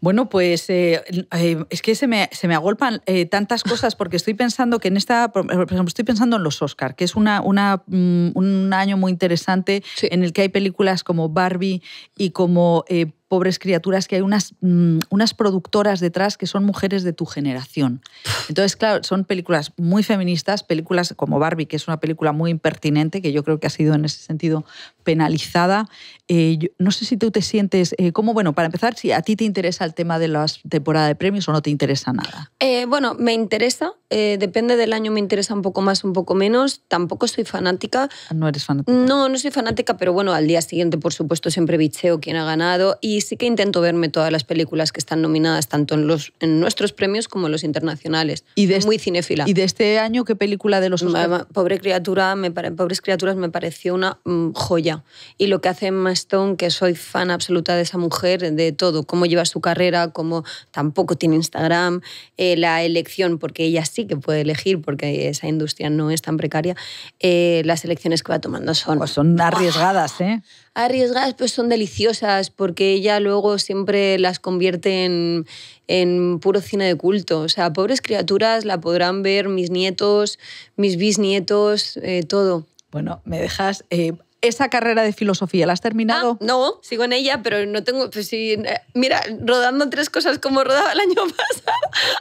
Bueno, pues eh, eh, es que se me, se me agolpan eh, tantas cosas porque estoy pensando que en esta, por ejemplo, estoy pensando en los Oscar, que es una, una mm, un año muy interesante en el que hay películas como Barbie y como pobres criaturas, que hay unas, mm, unas productoras detrás que son mujeres de tu generación. Entonces, claro, son películas muy feministas, películas como Barbie, que es una película muy impertinente, que yo creo que ha sido en ese sentido penalizada. Eh, no sé si tú te sientes, eh, como bueno, para empezar, si a ti te interesa el tema de la temporada de premios o no te interesa nada. Eh, bueno, me interesa, depende del año, me interesa un poco más, un poco menos. Tampoco soy fanática. ¿No eres fanática? No, no soy fanática, pero bueno, al día siguiente, por supuesto, siempre bicheo quién ha ganado. Y sí que intento verme todas las películas que están nominadas tanto en, los, en nuestros premios como en los internacionales. ¿Y de muy cinéfila. ¿Y de este año qué película de los Pobre criatura, me Pobres criaturas me pareció una mm, joya. Y lo que hace Emma Stone, que soy fan absoluta de esa mujer, de todo, cómo lleva su carrera, cómo tampoco tiene Instagram, eh, la elección, porque ella sí que puede elegir, porque esa industria no es tan precaria, eh, las elecciones que va tomando son... Pues son arriesgadas, ¿eh? Arriesgadas, pues son deliciosas, porque ella luego siempre las convierte en, en puro cine de culto. O sea, pobres criaturas la podrán ver mis nietos, mis bisnietos, eh, todo. Bueno, me dejas eh, esa carrera de filosofía? ¿La has terminado? Ah, no, sigo en ella, pero no tengo. Pues sí, eh, mira, rodando tres cosas como rodaba el año pasado.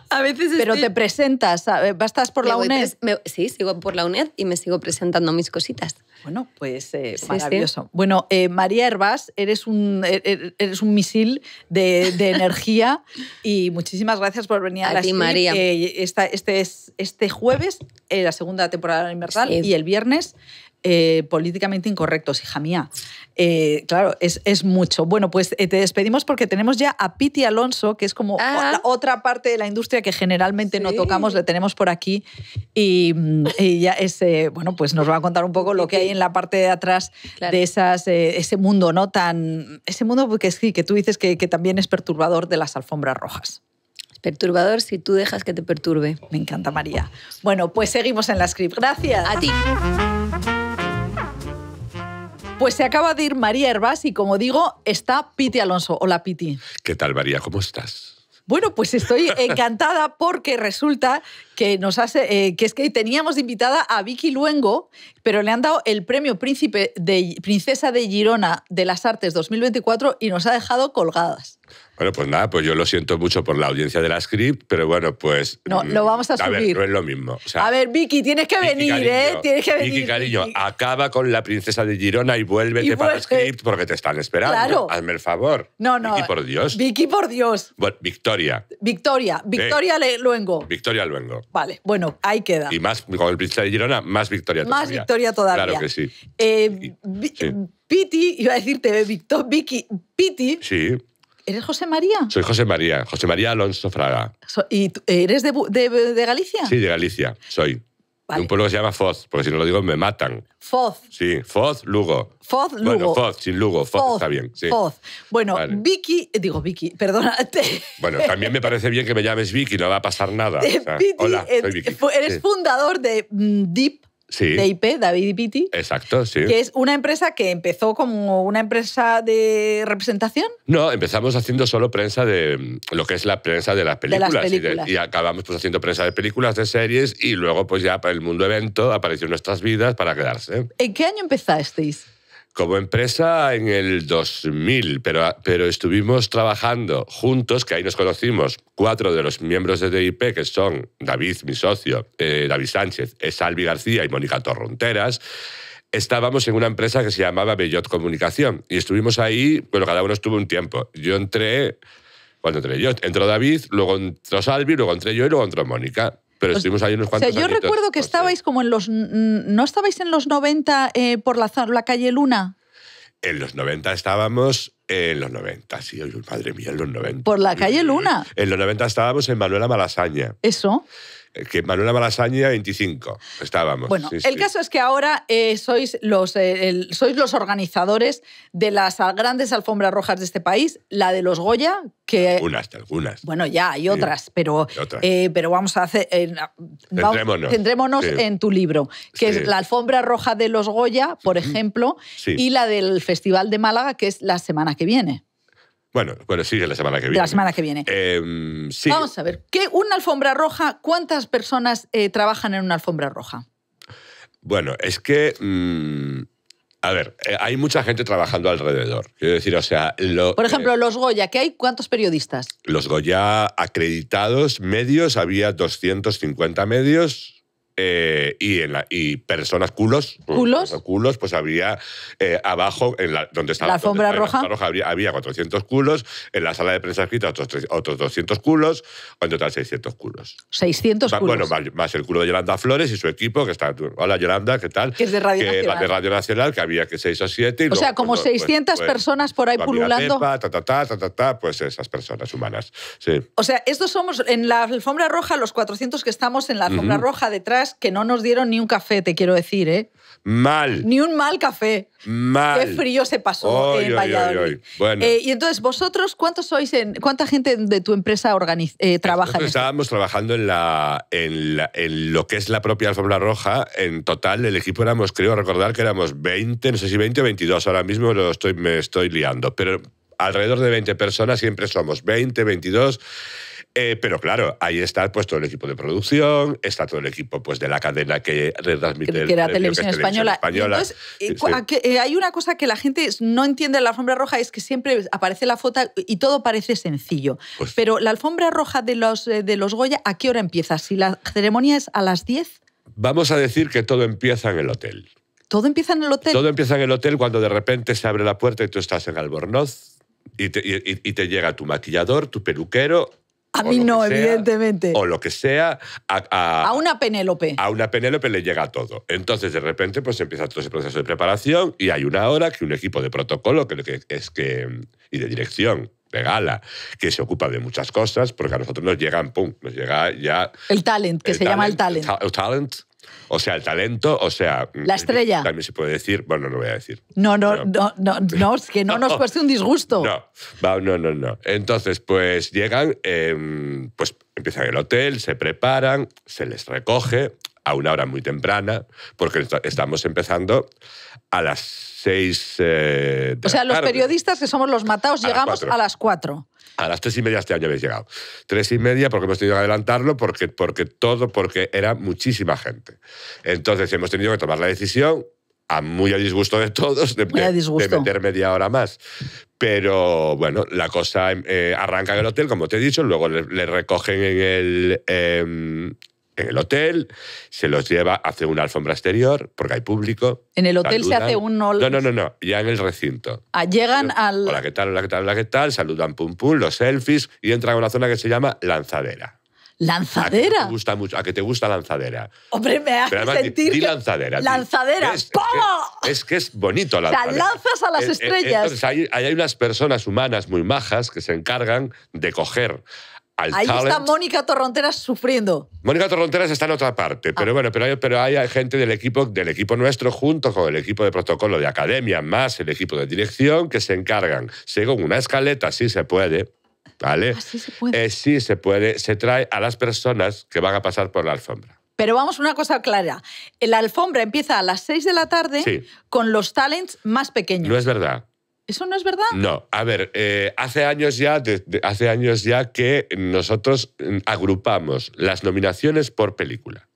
A veces. Pero te presentas, ¿estás por la UNED? sí, sigo por la UNED y me sigo presentando mis cositas. Bueno, pues eh, maravilloso. Bueno, eh, María Herbás, eres un, er, er, eres un misil de, energía y muchísimas gracias por venir a, a ti, María. este, es, este jueves, la segunda temporada de Inmortal, y el viernes eh, políticamente incorrectos, hija mía. Eh, claro, es, es, mucho. Bueno, pues eh, te despedimos porque tenemos ya a Piti Alonso, que es como ah. otra parte de la industria que generalmente sí. no tocamos, le tenemos por aquí. Y, y ya es, bueno, pues nos va a contar un poco lo que hay en la parte de atrás claro. de esas, ese mundo, ¿no? Tan, ese mundo que sí, que tú dices que, que también es perturbador de las alfombras rojas. Perturbador si tú dejas que te perturbe. Me encanta, María. Bueno, pues seguimos en la script. Gracias. A ti. Pues se acaba de ir María Herbás y como digo, está Piti Alonso. Hola, Piti. ¿Qué tal, María? ¿Cómo estás? Bueno, pues estoy encantada porque resulta que nos hace eh, que es que teníamos invitada a Vicky Luengo, pero le han dado el premio Príncipe de Princesa de Girona de las Artes 2024 y nos ha dejado colgadas. Bueno, pues nada, pues yo lo siento mucho por la audiencia de la script, pero bueno, pues. No, lo vamos a, a subir. Ver, no es lo mismo. O sea, a ver, Vicky, tienes que Vicky, venir, cariño, ¿eh? Tienes que venir. Vicky, cariño, Vicky. acaba con la princesa de Girona y vuélvete Y para el script porque te están esperando. Claro. Hazme el favor. No, no. Vicky, por Dios. Vicky, por Dios. Bueno, Victoria. Victoria, Victoria Le- Luengo. Victoria Luengo. Vale, bueno, ahí queda. Y más, con el princesa de Girona, más Victoria Más todavía. Victoria todavía. Claro que sí. Eh, Sí. Piti, iba a decirte, Victor, Vicky, Piti, Sí, ¿eres José María? soy José María, José María Alonso Fraga. ¿Y tú- eres de, de- de Galicia? Sí, de Galicia, soy. Vale. De un pueblo que se llama Foz, porque si no lo digo me matan. Foz. Sí, Foz, Lugo. Foz, Lugo. Bueno, Foz, sin Lugo, Foz, está bien. Sí. Foz. Bueno, Vale. Vicky, digo Vicky, perdónate. Bueno, también me parece bien que me llames Vicky, no va a pasar nada. O sea, hola, eh, soy Vicky. eres Sí. fundador de mm, Deep, Sí, de IP, David y Piti, exacto, sí. que es una empresa que empezó como una empresa de representación. No, empezamos haciendo solo prensa de mm, lo que es la prensa de las De las películas. y de- películas. Y, acabamos pues haciendo prensa de películas, de series, y luego pues ya para el mundo evento apareció en nuestras vidas para quedarse. ¿En qué año empezasteis? Como empresa en el 2000, pero, pero estuvimos trabajando juntos, que ahí nos conocimos, cuatro de los miembros de DIP, que son David, mi socio, eh, David Sánchez, Salvi García y Mónica Torronteras. Estábamos en una empresa que se llamaba Bellot Comunicación y estuvimos ahí, bueno, cada uno estuvo un tiempo. Yo entré, cuando entré yo, entró David, luego entró Salvi, luego entré yo y luego entró Mónica. Pero estuvimos ahí unos O sea, cuantos yo añitos, recuerdo que estabais como en los... ¿No estabais en los 90 eh, por la, la calle Luna? En los 90 estábamos, en los 90, sí, madre mía, en los 90. Por la calle Luna. En los 90 estábamos en Manuela Malasaña, Eso. Eh, que Manuela Malasaña 25 estábamos. Bueno, sí, el sí. caso es que ahora eh, sois, los, eh, el- sois los organizadores de las grandes alfombras rojas de este país, la de los Goya, que... Algunas, algunas. Bueno, ya hay otras, pero, otras. eh, pero vamos a hacer. vamos- Centrémonos. en tu libro, que es la alfombra roja de los Goya, por ejemplo, y la del Festival de Málaga, que es la semana que viene. Bueno, bueno, sigue la semana que De viene. la semana que viene. Eh, sí, Vamos a ver, ¿qué, una alfombra roja, ¿cuántas personas eh, trabajan en una alfombra roja? bueno, es que... mm, a ver, eh, hay mucha gente trabajando alrededor. Quiero decir, o sea, lo- Por ejemplo, eh, los Goya, ¿qué hay? ¿Cuántos periodistas? los Goya acreditados medios, había 250 medios. Eh, y, en la, y personas culos, ¿Culos? culos, pues había eh, abajo, en la, donde estaba La alfombra roja. la había, había 400 culos, en la sala de prensa escrita otros, otros 200 culos, o en total 600 culos. 600 Va- culos. Bueno, más, más el culo de Yolanda Flores y su equipo, que está. Hola Yolanda, ¿qué tal? Que es de Radio que, Nacional. De Radio Nacional, que había que seis o siete. y o luego, sea, como pues, pues, 600 pues, personas por ahí pululando. Pepa, ta, ta, ta, ta, ta, ta, pues esas personas humanas. Sí. O sea, estos somos en la alfombra roja, los 400 que estamos en la alfombra Ujú. roja detrás, que no nos dieron ni un café, te quiero decir, ¿eh? Mal. Ni un mal café. Mal. Qué frío se pasó Oy, en Valladolid. oy, oy. Bueno. Eh, y entonces, vosotros, ¿cuántos sois? En, ¿Cuánta gente de tu empresa eh, trabaja en Nosotros esto? estábamos trabajando en, la, en, la- en lo que es la propia alfombra roja. En total, el equipo éramos, creo recordar que éramos 20, no sé si 20 o 22. Ahora mismo lo estoy, me estoy liando. Pero alrededor de 20 personas siempre somos 20, 22. Eh, pero claro, ahí está pues todo el equipo de producción, está todo el equipo pues de la cadena que retransmite que, que es televisión española. Y española. entonces, eh, Sí, eh, hay una cosa que la gente no entiende en la alfombra roja, es que siempre aparece la foto y todo parece sencillo. Pues- Pero la alfombra roja de los, de los Goya, ¿a qué hora empieza? Si la ceremonia es a las 10, Vamos a decir que todo empieza en el hotel. todo empieza en el hotel. Todo empieza en el hotel cuando de repente se abre la puerta y tú estás en Albornoz y te, y- y- y te llega tu maquillador, tu peluquero A mí no, sea, evidentemente. O lo que sea, a, a- A una Penélope. a una Penélope le llega todo. Entonces, de repente, pues empieza todo ese proceso de preparación y hay una hora que un equipo de protocolo, que, es que, y de dirección, de gala, que se ocupa de muchas cosas, porque a nosotros nos llegan, pum, nos llega ya... El talent, que se llama el talent. ta- El talent, o sea, el talento, o sea... La estrella. También se puede decir, bueno, no lo voy a decir. No, no, no, no, no, es que no nos cueste un disgusto. No, no, no, no. Entonces, pues llegan, em, pues empiezan el hotel, se preparan, se les recoge a una hora muy temprana, porque esta- estamos empezando a las seis eh, de O sea, la los periodistas que somos los matados A llegamos a las cuatro. A las tres y media este año habéis llegado. Tres y media porque hemos tenido que adelantarlo, porque, porque todo, porque era muchísima gente. Entonces hemos tenido que tomar la decisión, a muy a disgusto de todos, de, de- meter media hora más. Pero bueno, la cosa eh, arranca en el hotel, como te he dicho, luego le, le recogen en el, em, en el hotel, se los lleva, hace una alfombra exterior, porque hay público. En el hotel se hace un... No, no, no, no, ya en el recinto. Ah, llegan al... Hola, ¿qué tal? Hola, ¿qué tal? Hola, ¿qué tal? Saludan pum pum, los selfies y entran a una zona que se llama lanzadera. ¿A que ¿Lanzadera? te gusta mucho? ¿A que te gusta lanzadera? Hombre, me hace además, sentir di que- lanzadera. Lanzadera, Es, es es que es bonito sea, lanzadera. lanzas a las Eh, eh, estrellas. Entonces, hay unas personas humanas muy majas que se encargan de coger al Ahí está. Mónica Torronteras sufriendo. Mónica Torronteras está en otra parte, Ah. pero bueno, pero hay, pero hay gente del equipo, del equipo nuestro junto con el equipo de protocolo de academia más el equipo de dirección que se encargan, según una escaleta, si se puede, ¿vale? Así se puede. Eh, sí se puede, se trae a las personas que van a pasar por la alfombra. Pero vamos, una cosa clara. La alfombra empieza a las 6 de la tarde Sí. con los talents más pequeños. No es verdad. ¿Eso no es verdad? No, a ver, eh, hace años ya, de- de- hace años ya que nosotros mm, agrupamos las nominaciones por película.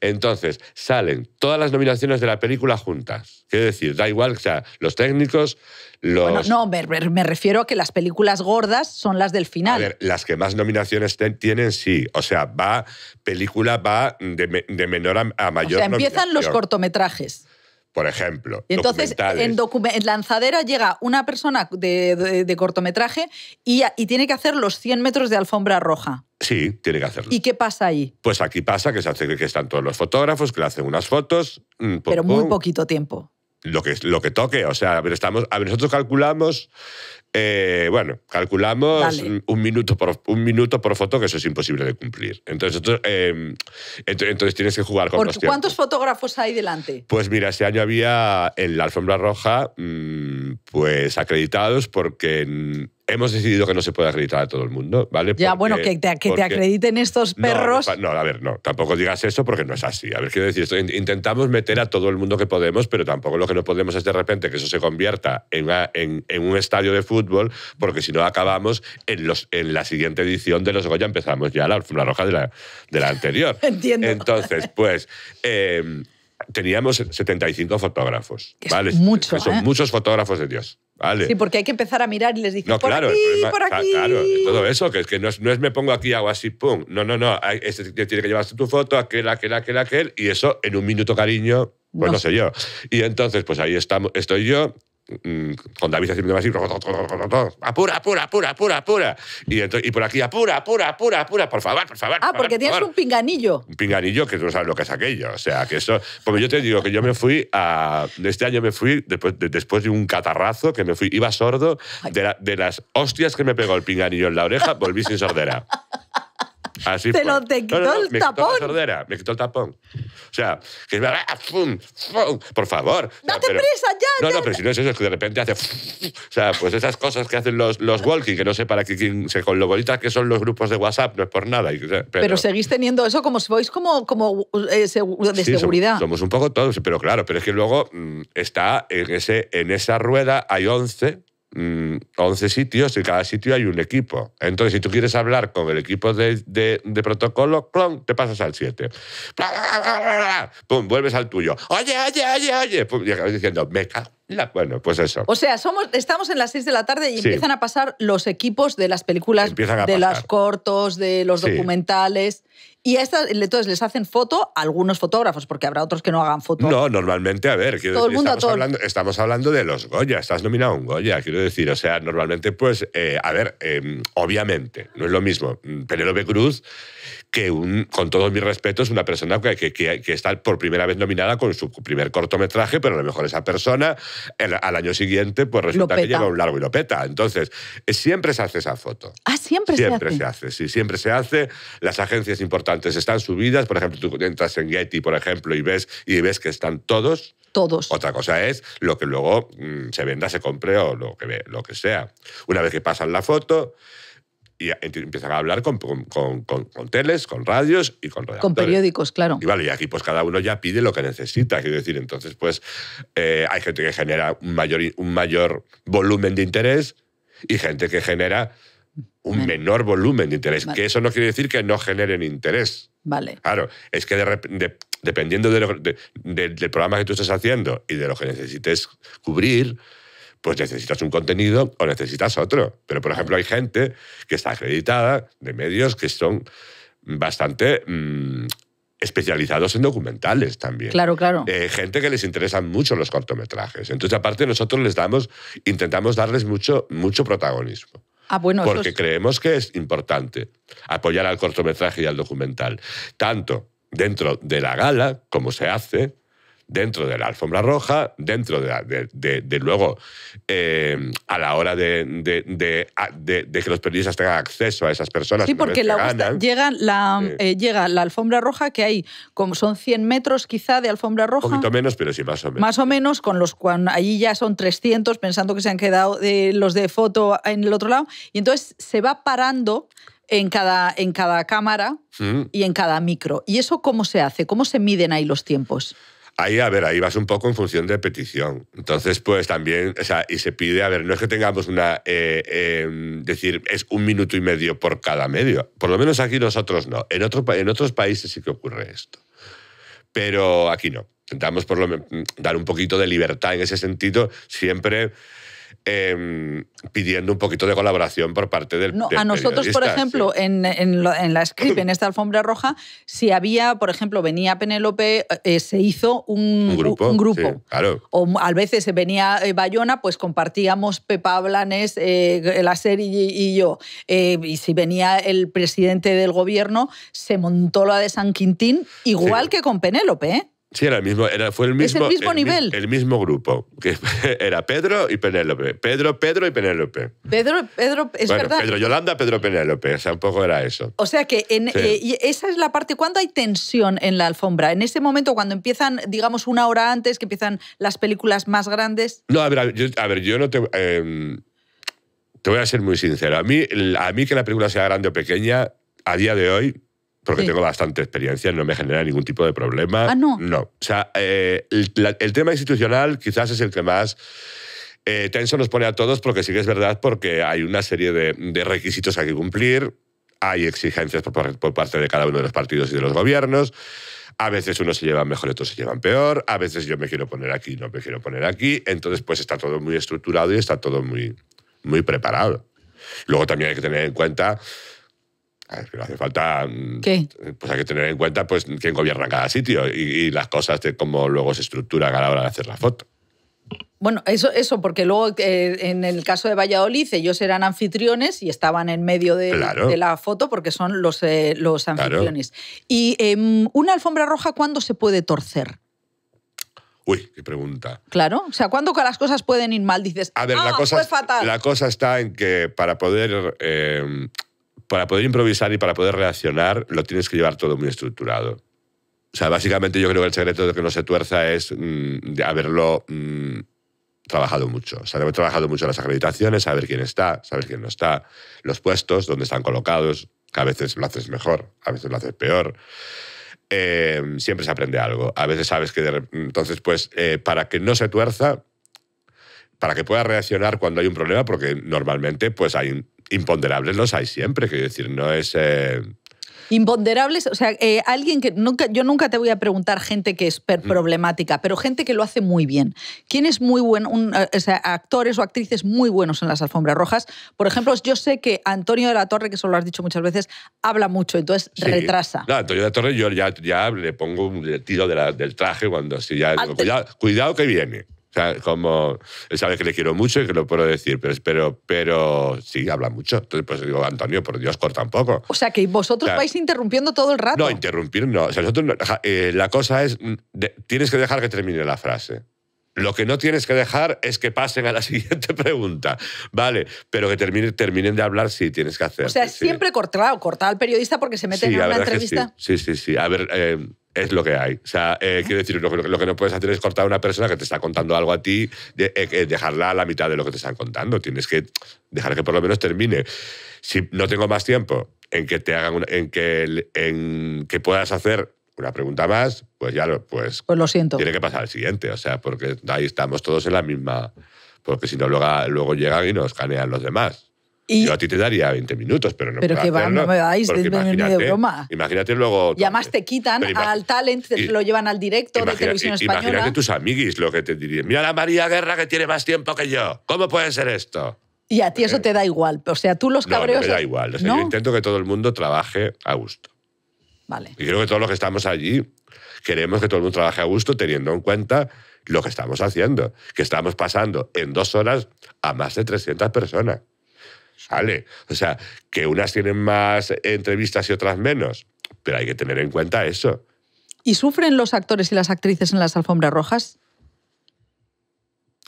Entonces, salen todas las nominaciones de la película juntas. Quiero decir, da igual, o sea, los técnicos, los... Bueno, no, me, me refiero a que las películas gordas son las del A final. ver, las que más nominaciones ten- tienen, sí. O sea, va, película va de, me- de menor a, a o mayor sea, empiezan los cortometrajes. Por ejemplo, Y entonces, en, lanzadera llega una persona de, de- de cortometraje y, y tiene que hacer los 100 metros de alfombra roja. Sí, tiene que hacerlo. ¿Y qué pasa ahí? Pues aquí pasa que se hace que están todos los fotógrafos, que le hacen unas fotos. mm, pum, Pero muy pum, poquito tiempo. Lo que, lo que toque. O sea, a ver, estamos, a ver, nosotros calculamos, eh, bueno, calculamos Dale. un minuto, por, un minuto por foto, que eso es imposible de cumplir. Entonces, eh, ent- entonces tienes que jugar con Porque los tiempos. ¿Cuántos fotógrafos hay delante? Pues mira, este año había en la alfombra roja, mm, pues acreditados porque hemos decidido que no se puede acreditar a todo el mundo, ¿vale? Ya, Porque- bueno, que te, que te acrediten estos perros. No, no, a ver, no, tampoco digas eso porque no es así. A ver, quiero decir, esto, in- intentamos meter a todo el mundo que podemos, pero tampoco lo que no podemos es de repente que eso se convierta en, una- en- en un estadio de fútbol, porque si no acabamos en, los, en la siguiente edición de los Goya, empezamos ya la alfombra roja de la, de la anterior. Entiendo. Entonces, pues. eh, Teníamos 75 fotógrafos, Que ¿vale? mucho, Que son ¿eh? muchos fotógrafos de Dios, ¿vale? Sí, porque hay que empezar a mirar y les dicen, No, por claro, aquí, problema- por aquí. claro, todo eso, que es que no es, no es me pongo aquí, hago así, pum. No, no, no. este tiene que llevarse tu foto, aquel, aquel, aquel, aquel, y eso en un minuto, cariño, pues No no, sé yo. Y entonces, pues ahí estamos, estoy yo. Mm, Con David haciendo así, apura, apura, apura, apura, apura. Y, entonces, y por aquí, apura, apura, apura, apura, por favor, por favor. Ah, por porque tienes un pinganillo. Un pinganillo que tú no sabes lo que es aquello. O sea, que eso. Porque yo te digo que yo me fui a. Este año me fui, después de, después de un catarrazo, que me fui, iba sordo, de, la- de las hostias que me pegó el pinganillo en la oreja, volví sin sordera. Así Te lo- te quitó el me Quitó tapón. la sordera, me quitó el tapón. O sea, que me. ¡ah, fum, fum! Por favor. ¡Date pero- prisa, ya! no, ya! no, pero si no es eso, es que de repente hace. O sea, pues esas cosas que hacen los, los walking, que no sé para qué, quién- se- con lo bonitas que son los grupos de WhatsApp, no es por nada. pero, Pero, seguís teniendo eso como si fuis como, como eh, de Sí, somos- seguridad. Somos, un poco todos, pero claro, pero es que luego mm, está en, ese, en esa rueda hay 11, mm, 11 sitios y en cada sitio hay un equipo. Entonces, si tú quieres hablar con el equipo de, de- de protocolo, ¡plum! te pasas al 7. Pum, vuelves al tuyo. Oye, oye, oye, oye. Pum, y acabas diciendo, me cago La- bueno, pues eso. O sea, somos, estamos en las 6 de la tarde y Sí. empiezan a pasar los equipos de las películas, de pasar. los cortos, de los Sí. documentales. Y a estas, entonces les hacen foto a algunos fotógrafos, porque habrá otros que no hagan foto. No, normalmente, a ver, quiero Todo el mundo a estamos, todo hablando, estamos hablando de los Goya, estás nominado a un Goya, quiero decir, o sea, normalmente, pues, eh, a ver, eh, obviamente, no es lo mismo mm, Penélope Cruz que, un, con todos mis respetos, una persona que, que- que- está por primera vez nominada con su primer cortometraje, pero a lo mejor esa persona el- al año siguiente, pues resulta que lleva un largo y lo peta. Entonces, eh, siempre se hace esa foto. Ah, siempre, Siempre se se hace. hace, sí, siempre se hace. Las agencias importantes están subidas, por ejemplo, tú entras en Getty, por ejemplo, y ves, y ves que están todos. Todos. Otra cosa es lo que luego mm, se venda, se compre o lo que, lo que sea. Una vez que pasan la foto, y empiezan a hablar con, con, con- con- con teles, con radios y con Con redactores. periódicos, claro. Y vale, y aquí pues cada uno ya pide lo que necesita, quiero decir, entonces pues eh, hay gente que genera un mayor, un mayor volumen de interés y gente que genera un Vale. menor volumen de interés, Vale. que eso no quiere decir que no generen interés. Vale. Claro, es que de de- dependiendo de lo- de- de- del programa que tú estés haciendo y de lo que necesites cubrir, pues necesitas un contenido o necesitas otro. Pero, por ejemplo, hay gente que está acreditada de medios que son bastante mm, especializados en documentales también. Claro, claro. Eh, gente que les interesan mucho los cortometrajes. Entonces, aparte, nosotros les damos, intentamos darles mucho, mucho protagonismo. Ah, bueno, Porque es- creemos que es importante apoyar al cortometraje y al documental, tanto dentro de la gala, como se hace, dentro de la alfombra roja, dentro de, la- de- de- de luego, eh, a la hora de, que los periodistas tengan acceso a esas personas. Sí, porque que la gusta- ganan, llega, la, Sí. eh, llega la alfombra roja, que hay, como son 100 metros quizá de alfombra un roja. poquito menos, pero sí más o menos. Más o menos, con los cuando allí ya son 300, pensando que se han quedado eh, los de foto en el otro lado. Y entonces se va parando en cada, en cada cámara Mm. y en cada micro. ¿Y eso cómo se hace? ¿Cómo se miden ahí los tiempos? Ahí, a ver, ahí vas un poco en función de petición. Entonces, pues también, o sea, y se pide, a ver, no es que tengamos una, eh, eh, decir, es un minuto y medio por cada medio. Por lo menos aquí nosotros no. En, otro, en otros países sí que ocurre esto. Pero aquí no. Intentamos por lo dar un poquito de libertad en ese sentido, siempre eh, pidiendo un poquito de colaboración por parte del No, del a nosotros, por ejemplo, sí. en, en lo- en la script, en esta alfombra roja, si había, por ejemplo, venía Penélope, eh, se hizo un, un grupo. un grupo. sí, claro. O a veces venía eh, Bayona, pues compartíamos Pepa Blanes, eh, la serie y, yo. Eh, y si venía el presidente del gobierno, se montó la de San Quintín, igual Sí. que con Penélope. Sí, era el mismo, era, fue el Es el mismo, mismo mi- nivel. El mismo grupo, que era Pedro y Penélope. Pedro, Pedro y Penélope. Pedro, Pedro, es bueno, verdad. Pedro Yolanda, Pedro Penélope. O sea, un poco era eso. O sea que en, Sí. eh, y esa es la parte, cuando hay tensión en la alfombra? En ese momento, cuando empiezan, digamos, una hora antes, que empiezan las películas más grandes. No, a ver, a ver, yo, a ver, yo no te... eh, te voy a ser muy sincero. A mí, a mí que la película sea grande o pequeña, a día de hoy, porque Sí. tengo bastante experiencia, no me genera ningún tipo de problema. Ah, ¿no? No. O sea, eh, el, la- el tema institucional quizás es el que más... eh, tenso nos pone a todos porque sí que es verdad porque hay una serie de, de requisitos hay que cumplir, hay exigencias por parte de cada uno de los partidos y de los gobiernos. A veces unos se llevan mejor, otros se llevan peor. A veces yo me quiero poner aquí, no me quiero poner aquí. Entonces, pues está todo muy estructurado y está todo muy, muy preparado. Luego también hay que tener en cuenta. No hace falta. mm, ¿Qué? Pues hay que tener en cuenta pues, quién gobierna cada sitio y, y las cosas de cómo luego se estructuran a la hora de hacer la foto. Bueno, eso, eso porque luego eh, en el caso de Valladolid ellos eran anfitriones y estaban en medio de, Claro. de la foto porque son los, eh, los anfitriones. Y em, una alfombra roja, ¿cuándo se puede torcer? Uy, qué pregunta. Claro, o sea, ¿cuándo que las cosas pueden ir mal? Dices, A ver, ah, la, cosa, fue fatal. la cosa está en que para poder, eh, para poder improvisar y para poder reaccionar, lo tienes que llevar todo muy estructurado. O sea, básicamente yo creo que el secreto de que no se tuerza es mm, de haberlo mm, trabajado mucho. O sea, haber trabajado mucho las acreditaciones, saber quién está, saber quién no está, los puestos, dónde están colocados, a veces lo haces mejor, a veces lo haces peor. Eh, siempre se aprende algo. A veces sabes que... entonces, pues, eh, para que no se tuerza, para que pueda reaccionar cuando hay un problema, porque normalmente pues hay imponderables los hay siempre, quiero decir, no es... eh, Imponderables, o sea, eh, alguien que nunca, yo nunca te voy a preguntar gente que es Mm. problemática, pero gente que lo hace muy bien. ¿Quién es muy bueno, eh, o sea, actores o actrices muy buenos en las alfombras rojas? Por ejemplo, yo sé que Antonio de la Torre, que eso lo has dicho muchas veces, habla mucho, entonces Sí. retrasa. No, Antonio de la Torre yo ya, ya le pongo un tiro de la- del traje cuando ya Antes- cuidado, cuidado que viene. O sea, como él sabe que le quiero mucho y que lo puedo decir, pero, pero, pero sí, habla mucho. Entonces, pues digo, Antonio, por Dios, corta un poco. O sea, que vosotros Claro. vais interrumpiendo todo el rato. No, interrumpir no. O sea, nosotros no- eh, la cosa es, mm, de- tienes que dejar que termine la frase. Lo que no tienes que dejar es que pasen a la siguiente pregunta. Vale, pero que termine, terminen de hablar, sí, tienes que hacer. o sea, sí. siempre cortado, cortado al periodista porque se mete Sí, en una entrevista. sí. Sí, sí. A ver, eh, es lo que hay. O sea, eh, quiero decir, lo, que- lo que no puedes hacer es cortar a una persona que te está contando algo a ti, de- eh, eh, dejarla a la mitad de lo que te están contando. Tienes que dejar que por lo menos termine. Si no tengo más tiempo en que te hagan una- en que en que puedas hacer una pregunta más, pues ya lo, pues Pues lo siento. tiene que pasar al siguiente. O sea, porque ahí estamos todos en la misma. Porque si no, luego, luego llegan y nos canean los demás. Y Yo a ti te daría 20 minutos, pero no Pero puedo que va, no me dais porque 20 ni de broma. Imagínate luego... y además te quitan al talent, te y- lo llevan al directo de televisión española. Imagínate tus amiguis lo que te dirían. Mira la María Guerra que tiene más tiempo que yo. ¿Cómo puede ser esto? Y a ti eso te da igual. O sea, tú los No, no cabreos. me da igual. O sea, ¿No? Yo intento que todo el mundo trabaje a gusto. Vale. Y creo que todos los que estamos allí queremos que todo el mundo trabaje a gusto teniendo en cuenta lo que estamos haciendo. Que estamos pasando en dos horas a más de 300 personas. ¿Vale? O sea, que unas tienen más entrevistas y otras menos. Pero hay que tener en cuenta eso. ¿Y sufren los actores y las actrices en las alfombras rojas?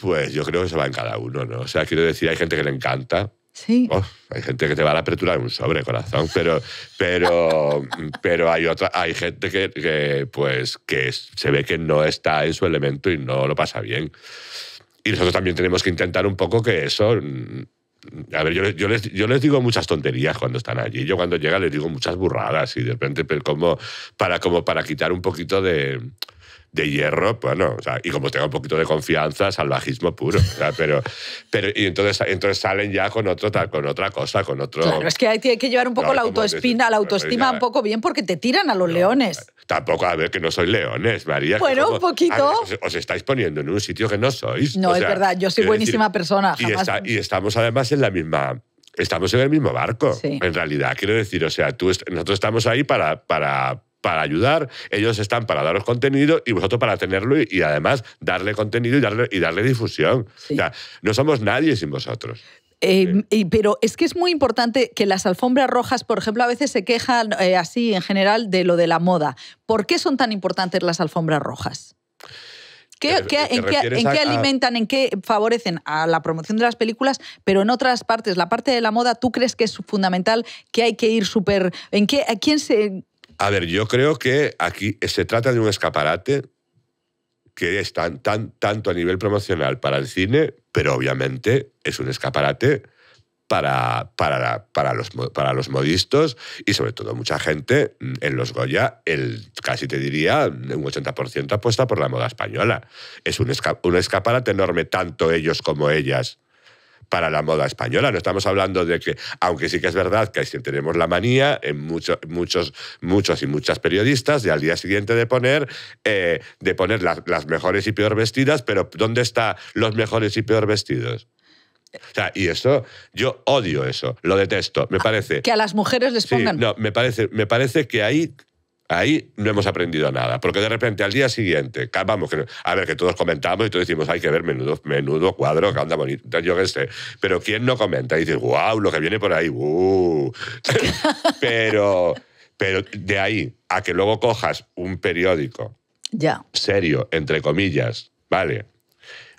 Pues yo creo que se va en cada uno, ¿no? O sea, quiero decir, hay gente que le encanta. Sí. Oh, hay gente que te va a la apertura de un sobre, corazón, pero, pero, pero hay otra, hay gente que, que, pues, que se ve que no está en su elemento y no lo pasa bien. Y nosotros también tenemos que intentar un poco que eso... mm, A ver, yo, les- yo, les, yo les digo muchas tonterías cuando están allí. Yo cuando llega les digo muchas burradas y de repente pero como para, como para quitar un poquito de, de hierro, bueno, o sea, y como tengo un poquito de confianza, salvajismo puro. pero, pero y entonces, entonces salen ya con, otro, con otra cosa, con otro... Claro, es que hay que llevar un poco No, la como autoestima, la autoestima ya. un poco bien porque te tiran a los leones. Tampoco, a ver, que no sois leones, María. Bueno, como- un poquito. ver, os, os estáis poniendo en un sitio que no sois. No, o es verdad, yo soy buenísima decir, persona. Y, Jamás... está- y estamos además en la misma. Estamos en el mismo barco, Sí. en realidad. Quiero decir, o sea, tú, nosotros estamos ahí para, para, para ayudar, ellos están para daros contenido y vosotros para tenerlo y, y además darle contenido y darle, y darle difusión. Sí. O sea, no somos nadie sin vosotros. Eh, pero es que es muy importante que las alfombras rojas, por ejemplo, a veces se quejan eh, así en general de lo de la moda. ¿Por qué son tan importantes las alfombras rojas? ¿Qué- ¿Te- qué- te en qué, refieres en qué a- a- alimentan, en qué favorecen a la promoción de las películas, pero en otras partes, la parte de la moda, ¿tú crees que es fundamental, que hay que ir súper... ¿En qué, a quién se...? A ver, yo creo que aquí se trata de un escaparate que es tan, tan, tanto a nivel promocional para el cine, pero obviamente es un escaparate para, para, para, los, para los modistos y sobre todo mucha gente en los Goya, el, casi te diría un 80% apuesta por la moda española. Es un, un escaparate enorme, tanto ellos como ellas para la moda española. No estamos hablando de que, aunque sí que es verdad que tenemos la manía en mucho- muchos, muchos y muchas periodistas de al día siguiente de poner, eh, de poner las, las mejores y peor vestidas, pero ¿dónde están los mejores y peor vestidos? O sea, y eso, yo odio eso, lo detesto. Me parece. Que a las mujeres les Sí, pongan... no, me parece, me parece que ahí, ahí no hemos aprendido nada. Porque de repente al día siguiente, vamos, que, a ver, que todos comentamos y todos decimos, hay que ver, menudo, menudo cuadro, que anda bonito, yo qué sé. Pero ¿quién no comenta? Y dices, wow, lo que viene por ahí, uh". pero, pero de ahí a que luego cojas un periódico Ya. serio, entre comillas, ¿vale?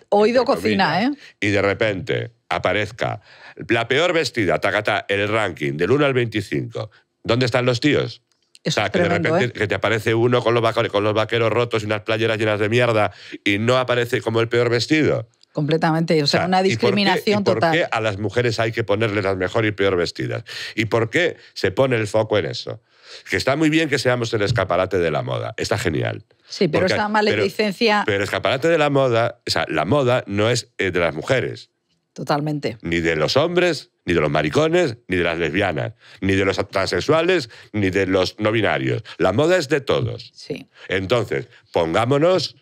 Oído entre cocina, ¿eh? Y de repente aparezca la peor vestida, tacatá, el ranking del 1 al 25. ¿Dónde están los tíos? O sea, es que de repente ¿eh? que te aparece uno con los, vaqueros, con los vaqueros rotos y unas playeras llenas de mierda y no aparece como el peor vestido. Completamente. O sea, O sea, una ¿y por qué- discriminación y por total. qué a las mujeres hay que ponerles las mejor y peor vestidas? ¿Y por qué se pone el foco en eso? Que está muy bien que seamos el escaparate de la moda, está genial. Sí, pero esa maledicencia... Pero el escaparate de la moda, o sea, la moda no es eh, de las mujeres. Totalmente. Ni de los hombres, ni de los maricones, ni de las lesbianas, ni de los transexuales, ni de los no binarios. La moda es de todos. Sí. Entonces, pongámonos.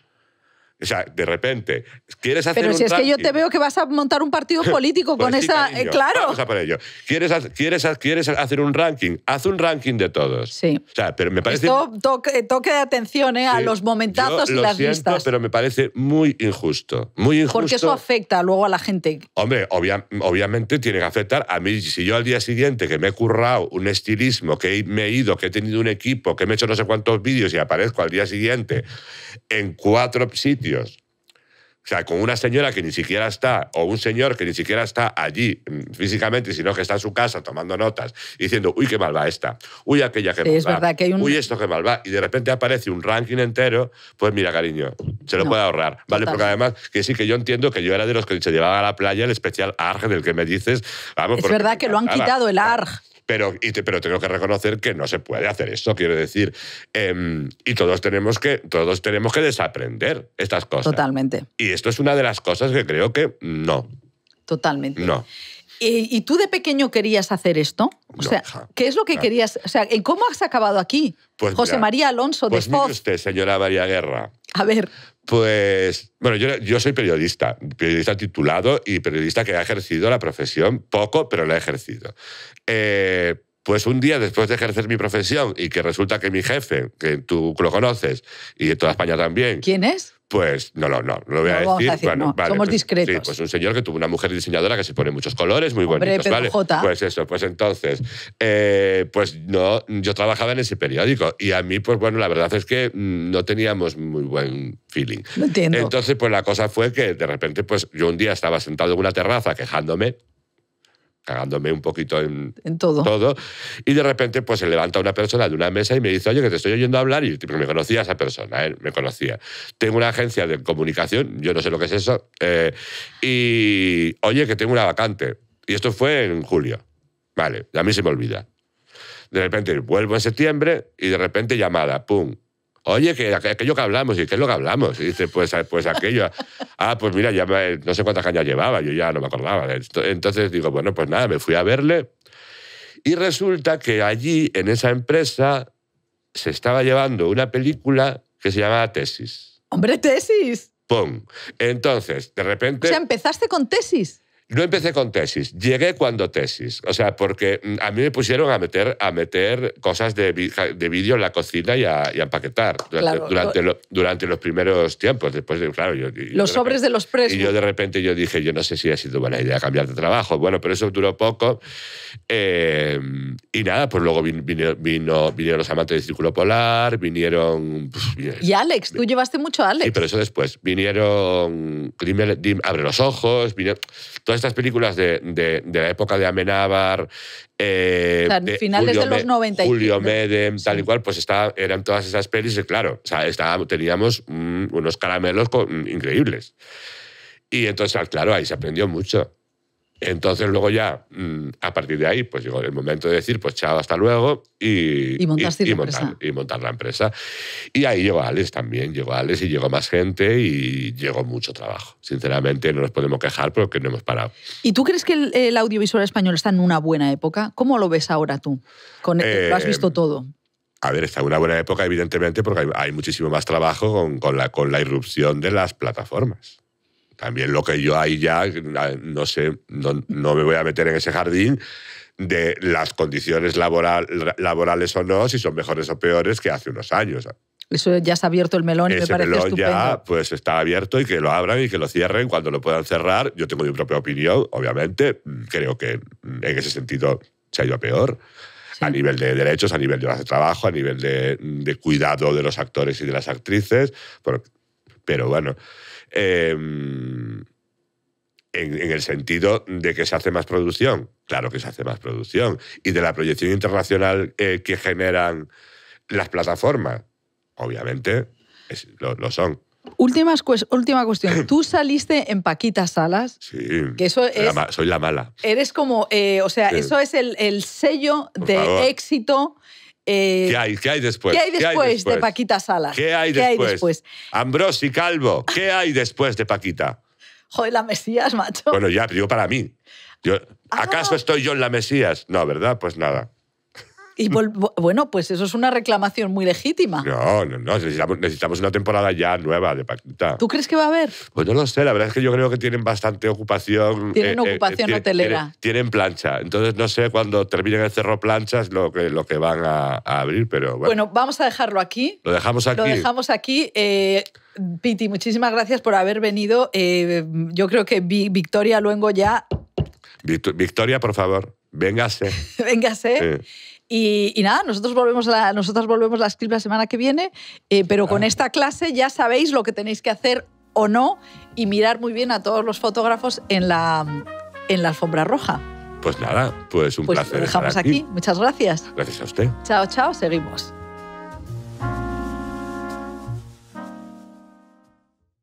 O sea, de repente, ¿quieres hacer Pero un si es que yo te veo que vas a montar un partido político con Pues sí, esa. cariño, eh, claro. Vamos a por ello. ¿Quieres, quieres, ¿Quieres hacer un ranking? Haz un ranking de todos. Sí. O sea, pero me parece. Esto toque, toque de atención ¿eh? a sí, los momentazos yo y lo las siento, vistas. Pero me parece muy injusto. Muy injusto. Porque eso afecta luego a la gente. Hombre, obvia- obviamente tiene que afectar a mí. Si yo al día siguiente que me he currado un estilismo, que me he ido, que he tenido un equipo, que me he hecho no sé cuántos vídeos y aparezco al día siguiente en cuatro sitios. O sea, con una señora que ni siquiera está, o un señor que ni siquiera está allí mm, físicamente, sino que está en su casa tomando notas, y diciendo, uy, qué mal va esta, uy, aquella que Sí, mal es va, verdad que hay un- uy, esto que mal va, y de repente aparece un ranking entero, pues mira, cariño, se lo No, puede ahorrar, ¿vale? total. Porque además, que sí, que yo entiendo que yo era de los que se llevaba a la playa el especial ARG del que me dices, vamos, Es verdad que lo han quitado el ARG. Pero, y te- pero tengo que reconocer que no se puede hacer eso, quiero decir. Em, y todos tenemos, que, todos tenemos que desaprender estas cosas. Totalmente. Y esto es una de las cosas que creo que no, Totalmente. no. ¿Y, tú de pequeño querías hacer esto? O sea. ¿qué es lo que querías? O sea, ¿en ¿cómo has acabado aquí? Pues José mira, María Alonso Pues de mire Foz. usted, señora María Guerra. A ver, Pues, bueno, yo, soy periodista, periodista titulado y periodista que ha ejercido la profesión poco, pero la he ejercido. Eh, pues un día después de ejercer mi profesión y que resulta que mi jefe, que tú lo conoces y en toda España también, ¿quién es? Pues no, no, no, no lo voy a decir. a decir, Bueno, no, vale, somos pues, discretos. Sí, pues un señor que tuvo una mujer diseñadora que se pone muchos colores muy Hombre, bonitos. ¿vale? J. Pues eso, pues entonces, eh, pues no, yo trabajaba en ese periódico y a mí, pues bueno, la verdad es que mm, no teníamos muy buen feeling. No entiendo. Entonces, pues la cosa fue que de repente, pues yo un día estaba sentado en una terraza quejándome, cagándome un poquito en, en todo. todo. Y de repente, pues se levanta una persona de una mesa y me dice, oye, que te estoy oyendo hablar. Y me conocía esa persona, él me conocía. Tengo una agencia de comunicación, yo no sé lo que es eso. eh, y, oye, que tengo una vacante. Y esto fue en julio. Vale, a mí se me olvida. De repente vuelvo en septiembre y de repente llamada, pum. Oye, que aqu- aquello que hablamos, ¿y qué es lo que hablamos? Y dice, pues, pues aquello. Ah, pues mira, ya me- no sé cuántas cañas llevaba, yo ya no me acordaba. Entonces digo, bueno, pues nada, me fui a verle y resulta que allí, en esa empresa, se estaba llevando una película que se llamaba Tesis. Hombre, tesis. ¡Pum! Entonces, de repente... O sea, empezaste con tesis. No empecé con tesis, llegué cuando tesis. O sea, porque mm, a mí me pusieron a meter, a meter cosas de, de vídeo en la cocina y a, y a empaquetar durante, Claro, durante, lo- durante los primeros tiempos. Después, de, claro, yo, Los de sobres repente- de los presos. Y yo de repente yo dije, yo no sé si ha sido buena idea cambiar de trabajo. Bueno, pero eso duró poco. Eh, y nada, pues luego vin- vino, vino- vinieron los amantes del Círculo Polar, vinieron... Y Alex, tú llevaste mucho a Alex. Sí, pero eso después. Vinieron Dime- Dim- Abre los ojos, vinieron todas estas películas de, de- de la época de Amenábar, eh, de finales de los Me- 90 y- Julio de- Medem, tal y cual, pues estaba, eran todas esas pelis, y claro, o sea, teníamos mm, unos caramelos con- increíbles. Y entonces, claro, ahí se aprendió mucho. Entonces luego ya, mm, a partir de ahí, pues llegó el momento de decir, pues chao, hasta luego, y, Y montaste la montar, y montar la empresa. Y ahí llegó Alex también, llegó Alex y llegó más gente y llegó mucho trabajo. Sinceramente, no nos podemos quejar porque no hemos parado. ¿Y tú crees que el, el audiovisual español está en una buena época? ¿Cómo lo ves ahora tú? Con, Eh, lo has visto todo. A ver, está en una buena época, evidentemente, porque hay, hay muchísimo más trabajo con, con la, con la irrupción de las plataformas. También lo que yo ahí ya, no sé, no, no me voy a meter en ese jardín de las condiciones laboral, laborales o no, si son mejores o peores que hace unos años. Eso ya ha abierto el melón y me Ese parece melón estupendo. ya pues está abierto y que lo abran y que lo cierren cuando lo puedan cerrar. Yo tengo mi propia opinión, obviamente. Creo que en ese sentido se ha ido a peor. Sí. A nivel de derechos, a nivel de horas de trabajo, a nivel de, de cuidado de los actores y de las actrices. Pero, pero bueno, eh, en, en el sentido de que se hace más producción, claro que se hace más producción. Y de la proyección internacional eh, que generan las plataformas, obviamente es- lo, lo son. Últimas última cuestión. Tú saliste en Paquita Salas, Sí. que eso Soy la soy mala. Eres como, eh, o sea, Sí. eso es el, el sello Por de favor. éxito. Eh, ¿Qué hay, qué hay después? ¿qué hay después de Paquita Salas? ¿Qué hay después? Ambrosi Calvo, ¿qué hay después de Paquita? Joder, la Mesías, macho. Bueno, ya, digo para mí. Yo, Ah. ¿Acaso estoy yo en la Mesías? No, ¿verdad? Pues nada. Y bueno, pues eso es una reclamación muy legítima. No, no, no. Necesitamos, necesitamos una temporada ya nueva de Paquita. ¿Tú crees que va a haber? Pues no lo sé, la verdad es que yo creo que tienen bastante ocupación. eh, Tienen ocupación tienen- hotelera. Tienen, tienen plancha. Entonces no sé cuando terminen el cerro planchas lo que, lo que van a, a abrir, pero bueno. Bueno, vamos a dejarlo aquí. lo dejamos aquí. Lo dejamos aquí. Eh, Piti, muchísimas gracias por haber venido. Eh, yo creo que Vi- Victoria Luengo ya, Vict- Victoria, por favor, véngase. véngase. Eh, Y, y nada, nosotros volvemos, la, nosotros volvemos la script la semana que viene, eh, pero con esta clase ya sabéis lo que tenéis que hacer o no y mirar muy bien a todos los fotógrafos en la, en la alfombra roja. pues nada, pues un Pues placer. lo dejamos estar aquí. Muchas gracias. Gracias a usted. Chao, chao, seguimos.